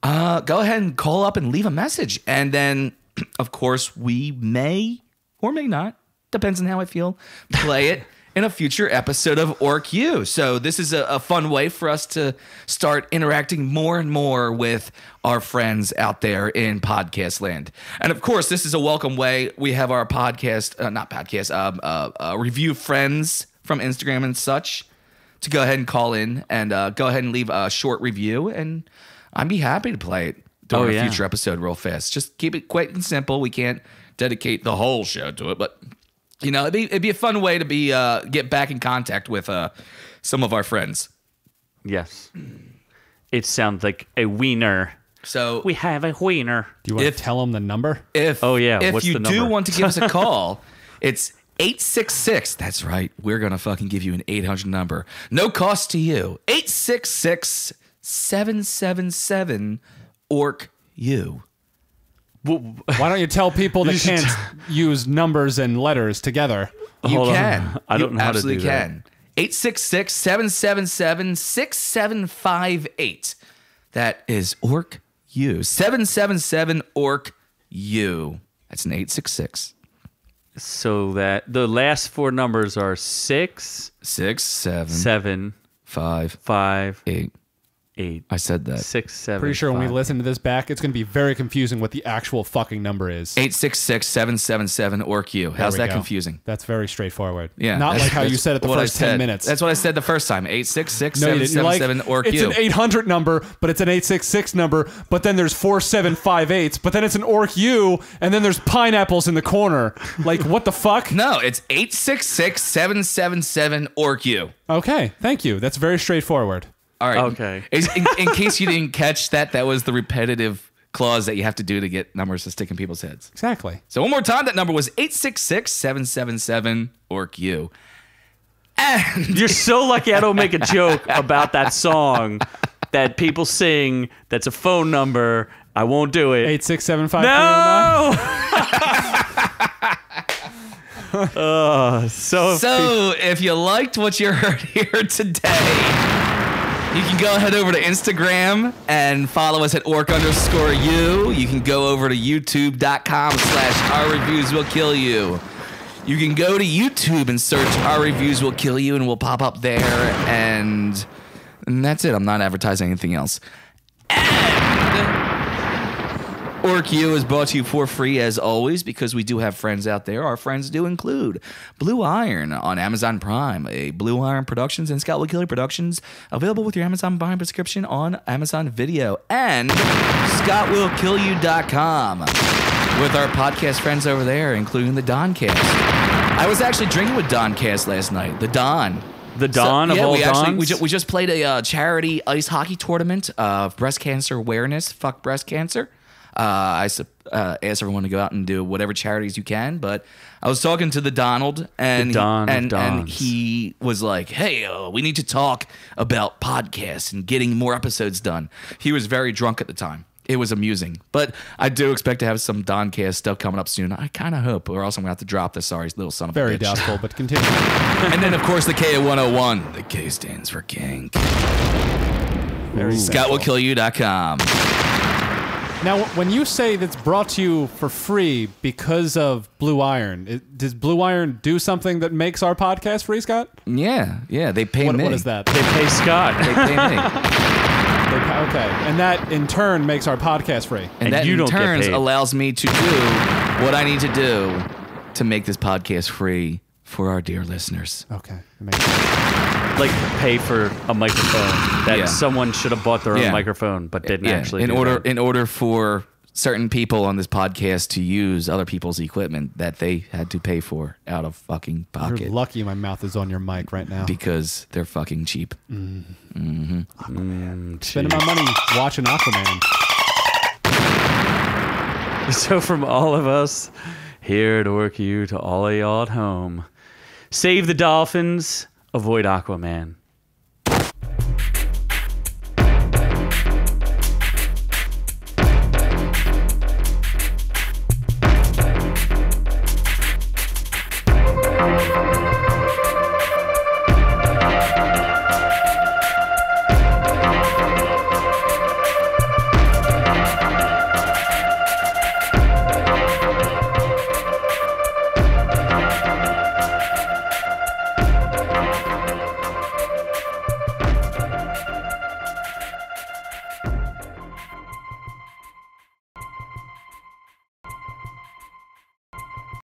Uh, go ahead and call up and leave a message, and then of course we may or may not, depends on how I feel, play it in a future episode of Ork U. So this is a, a fun way for us to start interacting more and more with our friends out there in podcast land. And of course, this is a welcome way. We have our podcast, uh, not podcast, um, uh, uh, review friends from Instagram and such to go ahead and call in and uh, go ahead and leave a short review, and I'd be happy to play it during Oh, a future episode real fast. Just keep it quick and simple. We can't dedicate the whole show to it, but you know, it'd be it'd be a fun way to be uh, get back in contact with uh, some of our friends. Yes. It sounds like a wiener. So We have a wiener. Do you want If- to tell them the number? if Oh, yeah, if what's you the do number? want to give us a call, it's 866. That's right. We're going to fucking give you an 800 number. No cost to you. 866 777 ORK U. Why don't you tell people that can't use numbers and letters together? You Hold on. can. I don't you know how to absolutely do that. can. 866 777 6758. That is ORK U. 777 ORK U. That's an 866. So that the last four numbers are six, Six, seven, seven, five, five, eight. Eight, I said that. six, seven. Pretty sure when we five. listen to this back, it's going to be very confusing what the actual fucking number is. 866 777 ORK U. There How's we that go. confusing? That's very straightforward. Yeah. Not that's- like how you that's said it the what I first 10 said. minutes. That's what I said the first time. 866 no, you didn't. You're like, 777 ORK it's an 800 number, but it's an 866 number, but then there's 4758s, but then it's an ORK U, and then there's pineapples in the corner. Like, what the fuck? No, it's 866 777 ORK U. Okay, thank you. That's very straightforward. All right. Okay. In, in- in case you didn't catch that, that was the repetitive clause that you have to do to get numbers to stick in people's heads. Exactly. So one more time, that number was 866 777 ORK U. And You're so lucky I don't make a joke about that song that people sing. That's a phone number. I won't do it. 8675309. No. uh, so, So, if you liked what you heard here today, you can go head over to Instagram and follow us at ork underscore you. You can go over to youtube.com slash our reviews will kill you. You can go to YouTube and search our reviews will kill you and we'll pop up there. And, and that's it. I'm not advertising anything else. Ork U is brought to you for free as always because we do have friends out there. Our friends do include Blue Iron on Amazon Prime, a Blue Iron Productions and Scott Will Kill You Productions available with your Amazon Prime subscription on Amazon Video and ScottWillKillYou.com with our podcast friends over there, including the Doncast. I was actually drinking with Doncast last night. The Don. the Dawn So- of yeah, all we actually we, ju- we just played a uh, charity ice hockey tournament of breast cancer awareness. Fuck breast cancer. Uh, I uh, asked everyone to go out and do whatever charities you can, but I was talking to the Donald and The Don of and, and he was like, "Hey, uh, we need to talk about podcasts and getting more episodes done." He was very drunk at the time. It was amusing, but I do expect to have some Doncast stuff coming up soon. I kind of hope, or else I'm gonna have to drop this sorry little son of Very a bitch. Very doubtful, but continue. And then, of course, the K 101. The K stands for kink. Very ScottWillKillYou.com. Now, when you say that's brought to you for free because of Blue Iron, it, does Blue Iron do something that makes our podcast free, Scott? Yeah, yeah, they pay What, me. what is that? they pay Scott. They pay me. They pa- okay, and that in turn makes our podcast free. And, And that you in don't get turns paid. allows me to do what I need to do to make this podcast free for our dear listeners. Okay, that makes sense. Like pay for a microphone that Yeah. someone should have bought their own Yeah. microphone but didn't Yeah, actually in do order that. in order for certain people on this podcast to use other people's equipment that they had to pay for out of fucking You're pocket lucky my mouth is on your mic right now. because they're fucking cheap. Mm-hmm. Mm-hmm. Aquaman mm, Spending my money watching Aquaman. So from all of us here at Ork U to all of y'all at home, save the dolphins, avoid Aquaman.